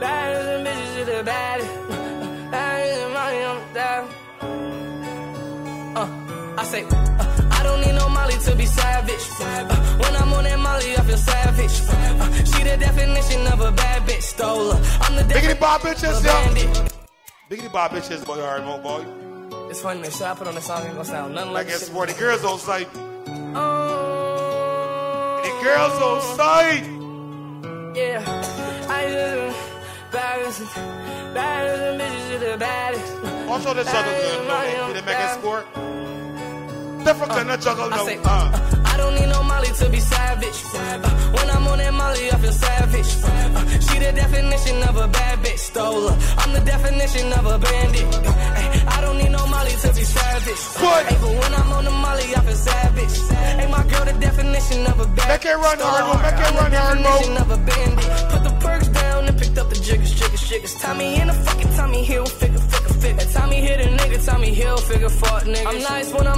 baddest bitches to the baddest. Baddest money on the. Uh, I say, uh, I don't need no Molly to be savage. Uh, when I'm on that Molly, I feel savage. Uh, she the definition of a bad bitch. Stole her. I'm the Biggity Bob bitches, yo. Biggity Bob bitches, boy, hard more, boy. It's funny, the shit I put on the song ain't gonna sound nothing like Like it's for the girls on site. Oh, The girls on site. Yeah. I just, baddest, baddest bitches the baddest. Also, the juggle good. They, they make it score. Different kind of juggle, I say, Uh. I don't need no Molly to be savage. Uh, when I'm on that Molly, I feel savage. Uh, she the definition of a bad bitch. Stole her. I'm the definition of a bandit. Uh, I don't need no Molly to be savage. What? But when I'm on the Molly, I feel savage. Ain't my girl the definition of a bad Make it run hard, make it run hard, definition of a bandit. Put the perks down and picked up the jiggers, jiggers, jiggers. Tommy in the fucking Tommy Hilfiger, figure, figure. Tommy hit a nigga, Tommy Hilfiger, fuck nigga. I'm nice when I'm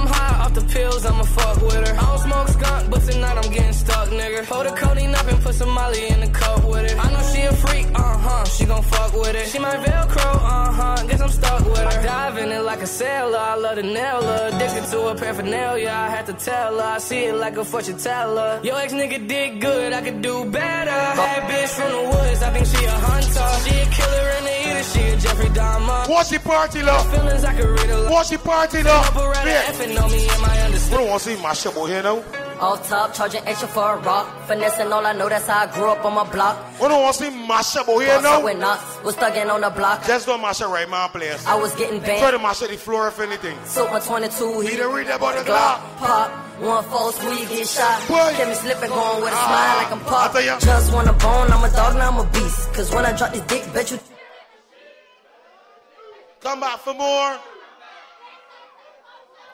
I'ma fuck with her. I don't smoke skunk, but tonight I'm getting stuck, nigga. Hold the codeine up and put some Molly in the cup with it. I know she a freak, uh huh. She gon' fuck with it. She my Velcro, uh huh. Guess I'm stuck with her. I dive in it like a sailor. I love to nail her. Addicted to her paraphernalia. I had to tell her. I see it like a fortune teller. Yo ex nigga did good. I could do better. Bad bitch from the woods. I think she a hunter. She a killer and a eater. She a Jeffrey Dahmer. Watch the party, love. Feelings I could read a lot. Watch the party, love. Operator Yeah. effing on me. Am I We understand? don't want to see my shit over here now. Off top, charging extra for a rock. Finessing all I know, that's how I grew up on my block. We don't want to see my shit over here now. with knots, was thugging on the block. Just don't my shit right, my place. I was getting banned. Try to my shit the floor if anything. My 22, He done read that about the Glock, pop, one false squeeze, get shot. Boy. Get me slipping, going with a Ah, smile like I'm I pop. Just want a bone, I'm a dog, now I'm a beast. Cause when I drop this dick, bet you Come back for more.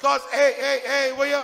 Cause hey, hey, hey, where you?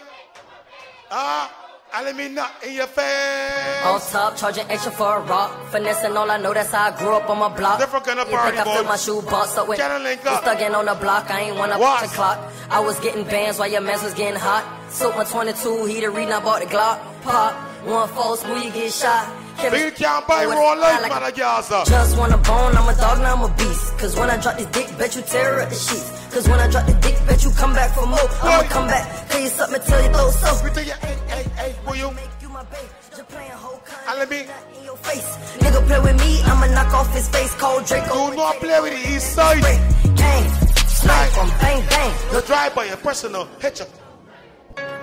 Ah, I let me knock in your face. on top, charging extra for a rock. Finessing all I know, that's how I grew up on my block. Different kind of You party, think I feel my shoe box up with Can I link was up? thugging on the block. I ain't wanna watch the clock. I was getting bands while your mess was getting hot. Soak my 22, heater reading, I bought the Glock. Pop, one false squeeze, get shot. Big can't buy raw life, like man, a- I. Just want a bone, I'm a dog, now I'm a beast. Cause when I drop this dick, bet you tear up the sheets. Cause when I drop the dick, bet you come back for more. I'ma come back, tell you something till you throw so. We tell you, hey, hey, hey, will you? Make you my babe, just playing whole I let me. in your face. Nigga play with me, I'ma knock off his face. Cold Draco. Do not play with the east side. Gang. Snipe bang, bang. The drive by your personal hit you.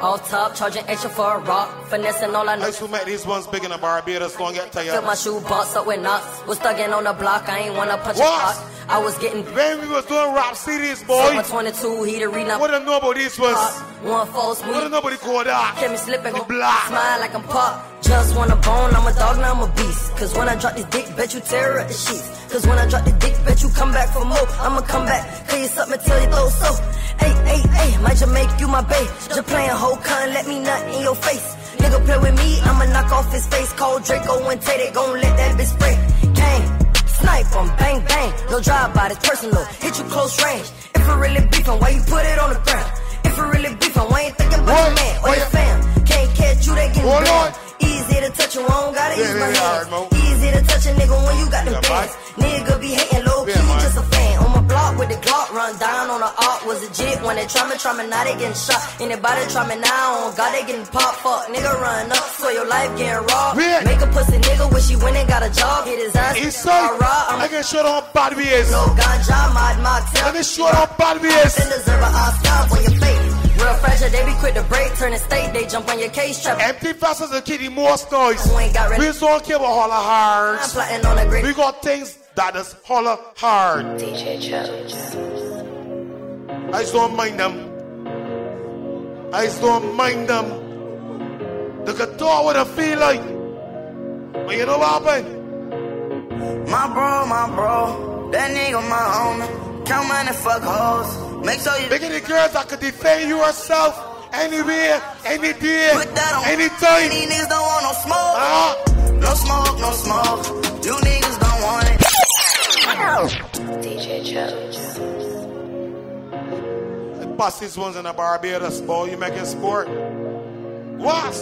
Off top, charging extra for a rock. Finessing all I know. I to make these ones big in the Barbados, don't get tired. Fill my shoe box up with knots. Was thugging on the block, I ain't wanna punch a clock. I was getting. When we was doing rap CDs, boy. Summer 22, he the read What know about these ones? One false move. What do nobody call that? Kept me slipping, go black. Smile like I'm pop. Just want a bone, I'm a dog, now I'm a beast. Cause when I drop this dick, bet you tear up the sheets. Cause when I drop the dick, bet you come back for more. I'ma come back, clear you something till you throw so. Hey, hey, hey, might just make you my babe. Just playing whole con, let me nut in your face. Nigga play with me, I'ma knock off his face. Call Draco and Tay, they gon' let that bitch spray. Gang. Snipe em, bang bang, no drive by, it's personal. Hit you close range. If it really beefin', why you put it on the ground? If it really beefin', why ain't thinking about your man or your fam? Can't catch you, they getting banned. Easy to touch you, I don't gotta use my hands. Easy to touch a nigga when you got them bands. Nigga be hating low key, just a fan. On my block with the Glock, run down on the art was a jit. When they try me, try me, now they getting shot. Anybody try me now, on God they getting pop fuck. Nigga run up, so your life getting raw. Make a pussy nigga wish he went and got a job. Hit his ass. Inside, I can show on bad ways. No ganja, mad mock. Let me show on bad ways. deserve an Oscar for your face. Real fragile, they be quick to break, turn the state, they jump on your case trap. Empty fast as a kitty, most noise. We don't care about holler hard. I'm plotting on a great. We got things that is holler hard. DJ Jones. I just don't mind them. I just don't mind them. The guitar what I feel like. But you know what happened? My bro, my bro, that nigga my homie. Count money, fuck hoes. Make sure you. Look at the girls that could defend you yourself anywhere, any day, anytime. These niggas don't want no smoke. Uh, no smoke, no smoke. You niggas don't want it. DJ Jones. Bust these ones in the Barbados, boy. You making sport. What?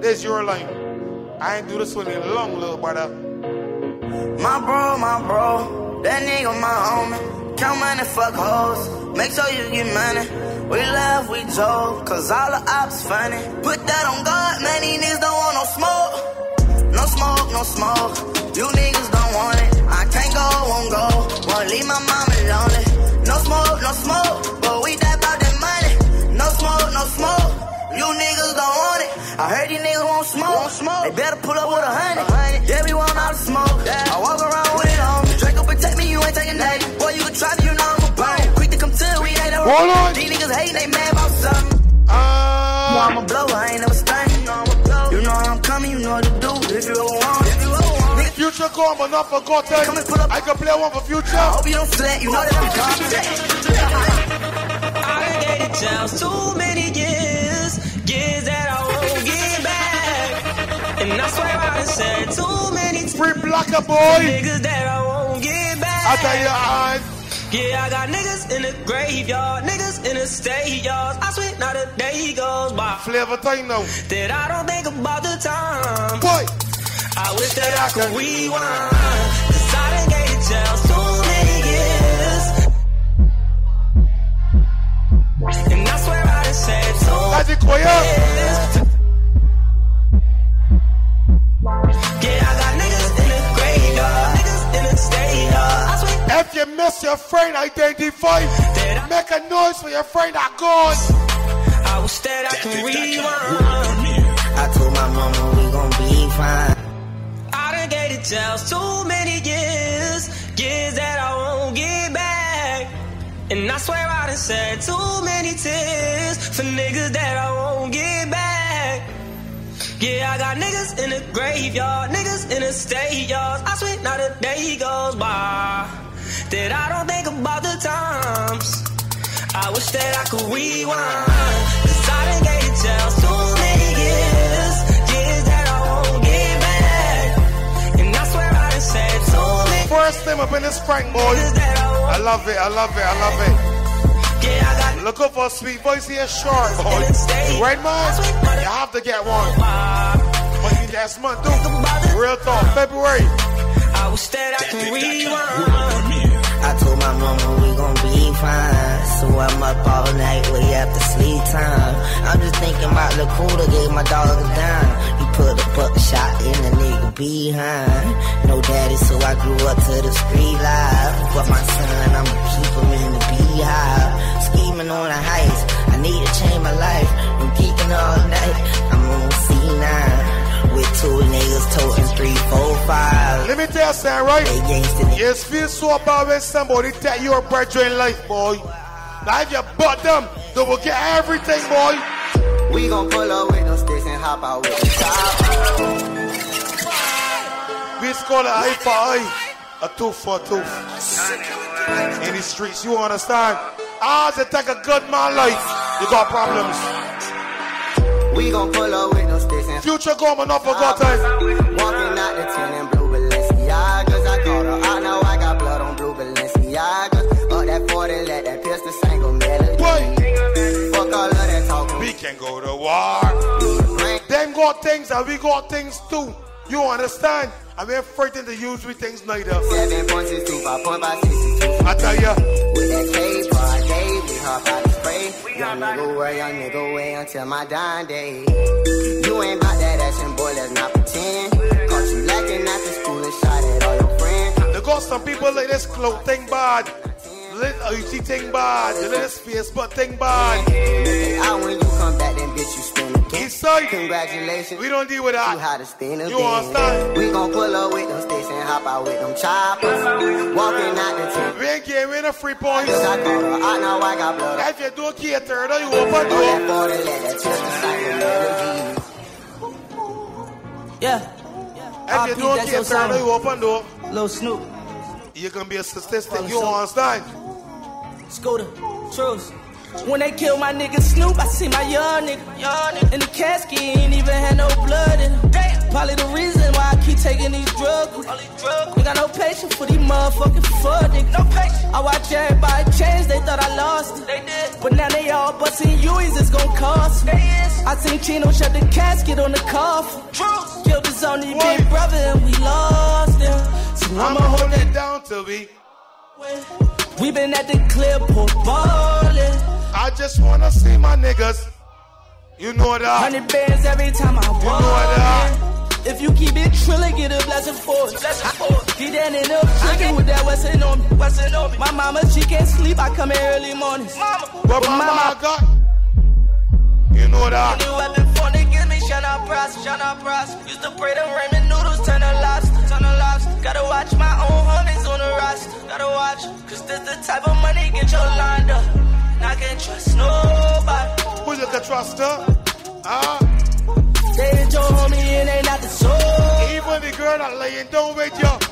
This your line. I ain't do this one in long, little brother. My bro, my bro. That nigga my homie. Count money, fuck hoes. Make sure you get money. We laugh, we joke, cause all the ops funny. Put that on God, man, these niggas don't want no smoke. No smoke, no smoke. You niggas don't want it. I can't go, won't go. Won't leave my mama lonely. No smoke, no smoke. But we die about that money. No smoke, no smoke. You niggas don't want it. I heard these niggas won't smoke. Won't smoke. They better pull up with a hundred. Yeah, we want all the smoke. Yeah. I walk around with it on me. Draco protect me, you ain't taking that. Hold on. These niggas hate, they mad about something. Uh, you know I'm a blow, I ain't never stunned. You know I'm coming, you know what to do. If you ever want, if you ever want. Future gone, but not forgotten. Come and put up. I can play one for future. I hope you don't flat, you know that I'm coming. I done gave the chance too many years, years that I won't get back. And I swear I done said too many times. Free blacker boy. Niggas that I won't get back. I tell you, I. Yeah, I got niggas in the graveyard, niggas in the state yards. I swear not a day he goes by. Flavor time now. That I don't think about the time. Boy. I wish that I could rewind. Cause I done gave chance too many years. And I swear I done said too Magic Choir. If you miss your friend, identify. Make a noise for your friend that gone. I wish that I could rewind. I told my mama we gon' be fine. I done gave the jails too many years, years that I won't get back. And I swear I done shed too many tears for niggas that I won't get back. Yeah, I got niggas in the graveyard, niggas in the state yards. I swear not a day he goes by that I don't think about the times. I wish that I could rewind. Cause I done gave the jails too many years, years that I won't get back. And I swear I done said so many First time up in this Frank boy. I love it, I love it, I love it. Yeah, I got Look up for a sweet voice here, short boy. Right, man? You have to get one. But you last month, dude. Real talk, February. I wish that I could rewind. Told my mama we gon' be fine. So I'm up all night, way after sleep time. I'm just thinking about Lakota, gave my dog a dime. He put a buckshot in the nigga behind. No daddy, so I grew up to the street life. But my son, I'ma keep him in the beehive. Scheming on the heist, I need to change my life. I'm geeking all night, I'm on C9 fall. Let me tell you something, right? You feel so bad when somebody take your brethren life, boy. Now if you butt them, they will get everything, boy. We gon' pull up with no sticks and hop out with the top. We call it eye for eye, a tooth for a tooth. In the streets, you understand? As it take a good man life, you got problems. We gon' pull up with Future government up for God time. Walking out the tin in blue Balenciagas. I caught her out, now I got blood on blue Balenciagas. Up that 40, let that pistol single melody. Fuck all of that talking. We can go to war. Them got things and we got things too. You understand? And we're frightened to use with things neither. 7.62, 5.5, I tell ya. With that K bar day, we hop out the spray. Young nigga way, young nigga way until my dying day. You ain't about that action, boy, let's not pretend. Caught you lacking after school and shot at all your friends. They got some people like this clout thing bad. Let, oh, you see thing bad. You let us face, but thing bad. You come back, then bitch, you spin again. Inside. Congratulations. We don't deal with that. You how to spin again. You? We gon' pull up with them sticks and hop out with them choppers. Walking out the tent. We ain't getting rid of free points. Cause I caught her out, now I got blood. If you do cater, then you open door. That 40, let that pistol single melody. Yeah. If you do RP, that's your cater, song. then you open door. Lil Snoop. You're gonna be a statistic. You so- understand? Scooter, Truce. When they killed my nigga Snoop, I see my young nigga, young nigga. in the casket, he ain't even had no blood in him. Probably the reason why I keep taking these drugs. Ain't got no patience for these motherfucking fuck niggas. No patience. I watch everybody change, they thought I lost it. They did. But now they all busting U's, it's gon' cost me. I seen Chino shut the casket on the coffin. Killed his only big brother and we lost him. So I'ma hold it down till we. We been at the clipboard ballin'. I just wanna see my niggas. You know that. Hundred bands every time I walk. You know that. If you keep it trillin', get a blessing for it. Blessing for it. Get that in up, chicken with that Western on me. Western on me. My mama, she can't sleep. I come in early mornings. Mama, But mama, I got. You know that. New weapon for they give me, shut up, price, shut up, price. Used to pray them ramen noodles, turn to lobster, turn to lobster. Gotta watch my own homies on the roster. Gotta watch, cause this the type of money get you lined up. And I can't trust nobody. Who you can trust her? Ah. They ain't your homie and they not the soul. Even the girl that laying down with you.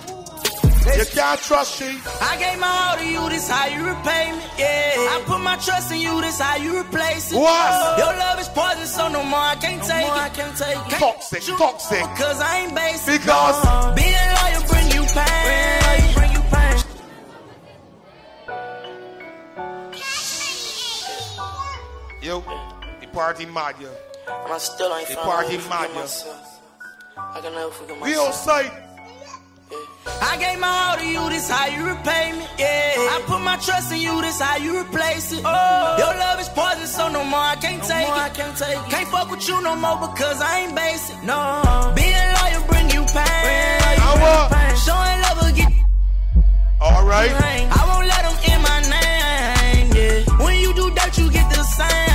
You can't trust she. I gave my all to you, this how you repay me. Yeah. I put my trust in you, this how you replace it. What? Your love is poison, so no more I can't take it. I can't take it. Toxic, toxic. Cause I ain't basic. Because- no. being loyal bring you pain. Bring you pain. Yo, the party mad, yo. I still ain't The party a way to mad, forgive yo. myself. I can never forgive We myself. outside. I gave my all to you, this how you repay me. Yeah. I put my trust in you, this how you replace it. Oh. Your love is poison, so no more I can't take it. I can't take it. Can't fuck with you no more because I ain't basic. No. Being loyal bring you pain. I what? Showing love will get All right. I won't let them in my name. Yeah. When you do dirt, you get the same.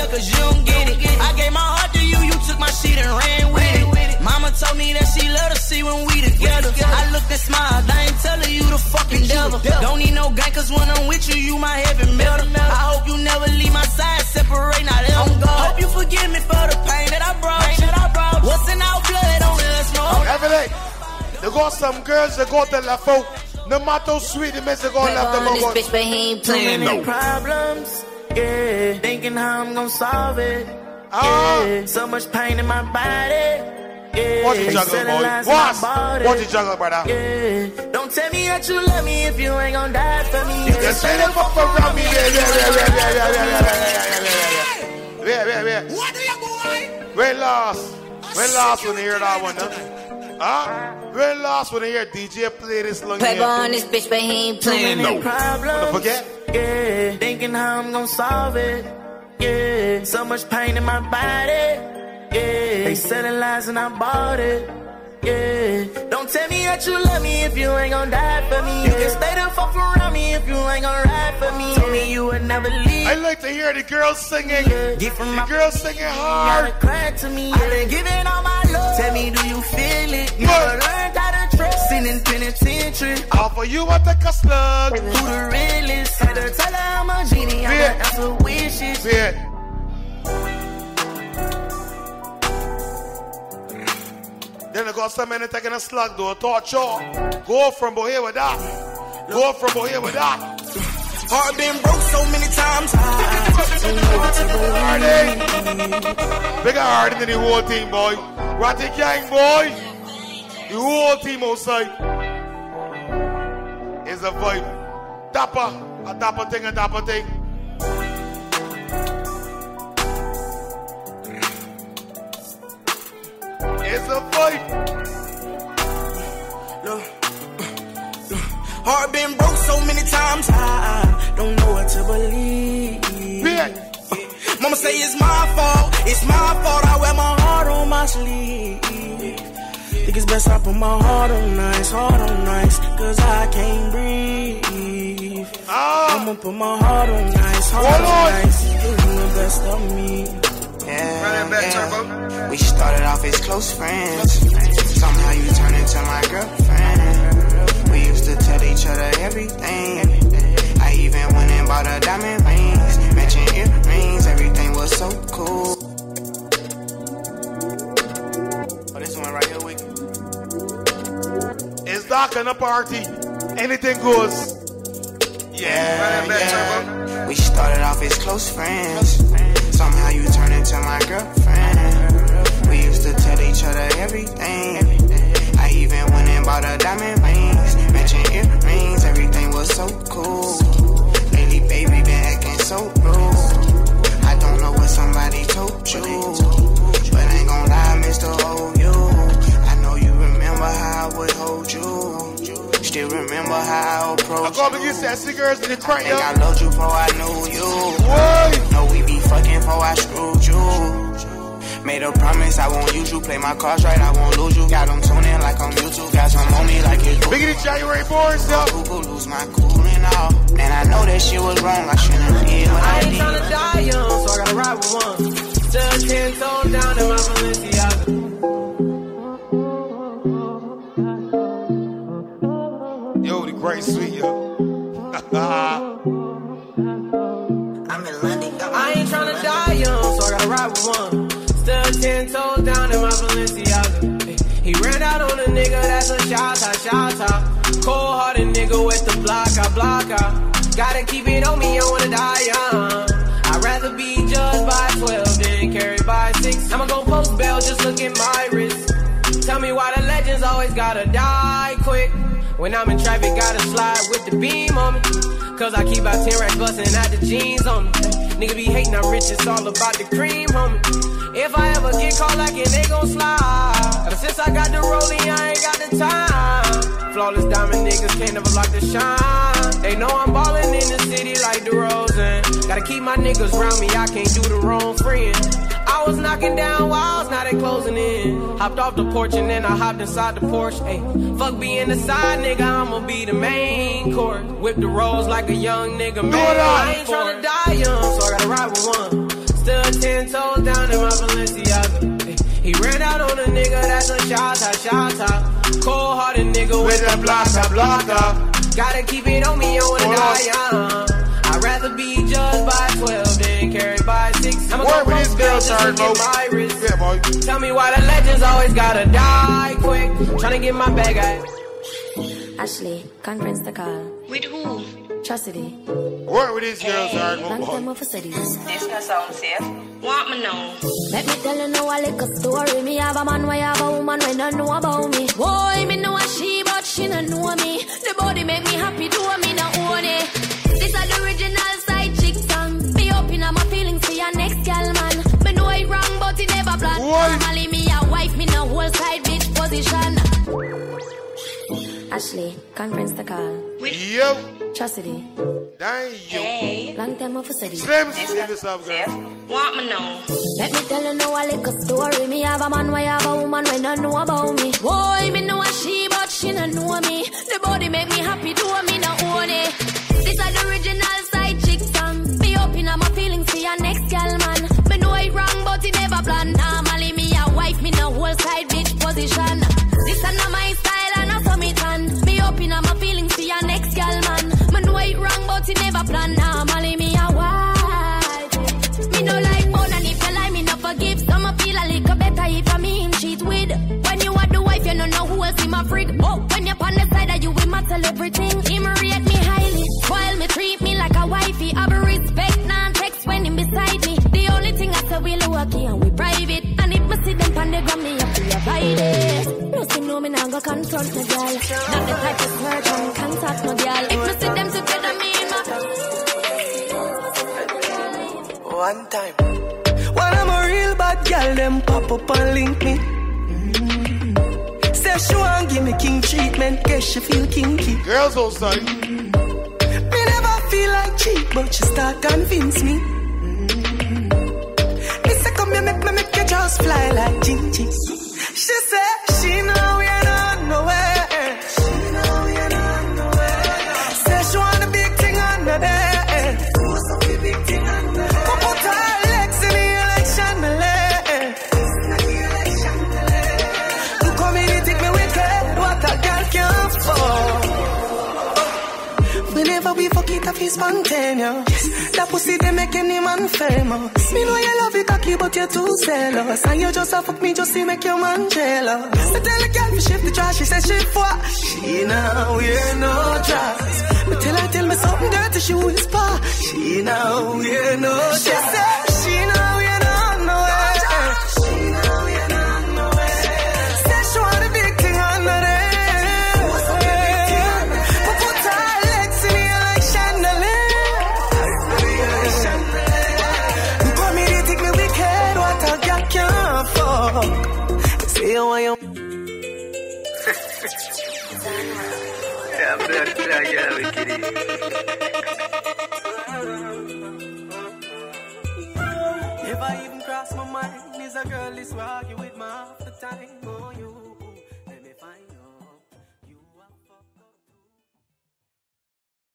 Care cause you don't get it. I gave my heart to you, you took my shit and ran with it. Mama told me that she love to see when we together. I looked and smiled, I ain't telling you the fucking devil. Don't need no gang cause when I'm with you, you my heaven melter. I hope you never leave my side, separate, not ever. Hope you forgive me for the pain that I brought. What's in our blood, only us know. Every day. They got some girls that got the left out. No matter how sweet it is, they got left them on this out. bitch, but he ain't playing no. problems, yeah. Thinking how I'm gonna solve it. Ah. Yeah. So much pain in my body. Yeah. What the They juggle, boy? lies What? body. What the juggle, brother? Yeah. Don't tell me that you love me if you ain't gonna die for me. You can say them fuck around me. Yeah, yeah, yeah, yeah, yeah, yeah, yeah, yeah, yeah, yeah, yeah, yeah, yeah, yeah, yeah. What do you boy? When last? When last when you hear that one, huh? Huh? When last when you hear DJ play this long Play on this bitch, but he ain't playing no. problems. Wanna forget? Yeah. Thinking how I'm gonna solve it. Yeah. So much pain in my body. Yeah. They selling lies and I bought it. Yeah. Don't tell me that you love me if you ain't gon' die for me. You can stay the fuck around me if you ain't gon' ride for me. Told me you would never leave. I like to hear the girls singing. Get from the my girls singing hard. Cry to me. I been giving all my love. Tell me, do you feel it? Never learned how Sin in penitentiary. For you, I take a slug. Who the realest? Had to tell her I'm a genie. I'm Fear. a answer wishes. Fear. Then I got some men taking a slug, though. Torture. Go from here with that. Go from here with that. Heart been broke so many times. Hardy. Bigger harder than the whole team, boy. Ratty gang, boy. The whole team outside. Is a vibe. Dapper. A dapper thing, a dapper thing. It's a fight. Look, Heart been broke so many times. I don't know what to believe. Mama say it's my fault. It's my fault. I wear my heart on my sleeve. Think it's best I put my heart on nice, heart on nice, cause I can't breathe. I'ma put my heart on nice, heart on nice, giving the best of me. Yeah, yeah. We started off as close friends. Somehow you turned into my girlfriend. We used to tell each other everything. I even went and bought her diamond rings, matching earrings. Everything was so cool. One right here, we. It's dark in the party. Anything goes. Yeah, yeah. We started off as close friends. Somehow you turned into my girlfriend. We used to tell each other everything. I even went and bought a diamond rings, matching earrings. Everything was so cool. Lately, baby, been acting so rude. I don't know what somebody told you, but I ain't gon' lie, Mr. OU. Would hold you. Still remember how I approached I go up against that cigarettes in the crack, Think yo. I loved you before I knew you. Why? No, we be fucking before I screwed you. Made a promise I won't use you. Play my cards right, I won't lose you. Got them tuning like I'm YouTube. Got some on me like it's Biggie the January boys, yo. Google lose my cool and all. And I know that shit was wrong. I shouldn't did what I I ain't did. tryna die young, so I gotta ride with one. Still ten toes down in my Balenciaga. Gotta keep it on me, I wanna die young. I'd rather be judged by 12 than carried by 6. I'ma go post bail, just look at my wrist. Tell me why the legends always gotta die quick. When I'm in traffic, gotta slide with the beam on me. Cause I keep out 10 racks bustin' out the jeans on me. Nigga be hating, I'm rich, it's all about the cream, homie. If I ever get caught like it, they gon' slide. Ever since I got the rollie, I ain't got the time. Flawless diamond niggas can't never block the shine. They know I'm ballin' in the city like DeRozan. Gotta keep my niggas round me, I can't do the wrong friend. I was knocking down now they closing in. Hopped off the porch and then I hopped inside the Porsche. Ayy, fuck being the side nigga, I'ma be the main court. Whip the rolls like a young nigga, man. I ain't tryna die young, so I gotta ride with one. Still ten toes down in my Balenciaga. Ayy, He ran out on a nigga, that's a shot, shot. Cold hearted nigga with that blocker, blocker. Gotta keep it on me, I wanna die young. I'd rather be judged by 12 than carried by 6. I'ma Where go with these post bail, girls just are, look at Mo? my wrist. Yeah, boy. Tell me why the legends always gotta die quick. Tryna get my bag out. Ashley, conference the call. With who? Chastity. Where with these girls are, Long Mo? time of cities. This not sound safe. Want me know? Let me tell you now a little story. Me have a man, why have a woman when I know about me. Boy, me know a she, but she no know me. The body make me happy, do me no own it. This is the original side but it never plan. Normally me a wife, me no whole side bitch position. Ashley, conference the call. Yo. Chastity. Damn, yo. Hey. Long time of city. Slim, slim this up, girl. Want me know? Let me tell you know a little story. Me have a man, why have a woman when I know about me. Boy, me know a she, but she don't know me. The body make me happy, do me not own it. This is the original side chick song. Be open up my feelings for your next gal, but it never plan. Normally me a wife, me no whole side bitch position. This is not my style and I saw me tan. Me open up my feelings for your next gal, man. Me know wrong, but it never plan. Normally me a wife. Me no like fun and if you like me no forgive. Some a feel a little better if I mean cheat with. When you are the wife, you don't know who else in my frig. Oh, when you're on the side of you, we matter everything. Him rate me highly, while me treat me like a wifey. I be respect non text when him beside me. We low key and we private. And if me see them on the ground, me have to avoid it. No see no me nah go confront no girl. Not the type of flirt and contact no girl. If me see them together, me and One time. When I'm a real bad girl, them pop up and link me. Mm. Say she want give me king treatment, guess she feel kinky. Girls outside. Me never feel like cheap, but she start convince me. Me come here, make me make you just fly like Gingy. She say she know we ain't on nowhere. She know we. Say she want a big thing under there. The big thing? Put her legs in the like chandelier. Look how me they take me wicked, what a girl can fall. Whenever we fuck it up, it's spontaneous. That pussy they make any man famous. Me know you love it cocky, but you're too zealous. And you just a fuck me just to make your man jealous. I tell a girl to shift the trash, she says she what? She now wear no dress. Me tell her tell me something dirty, she whisper. She now wear no dress. Kidding. Never even cross my mind. Is a girl is walking with me half the time. Oh, you.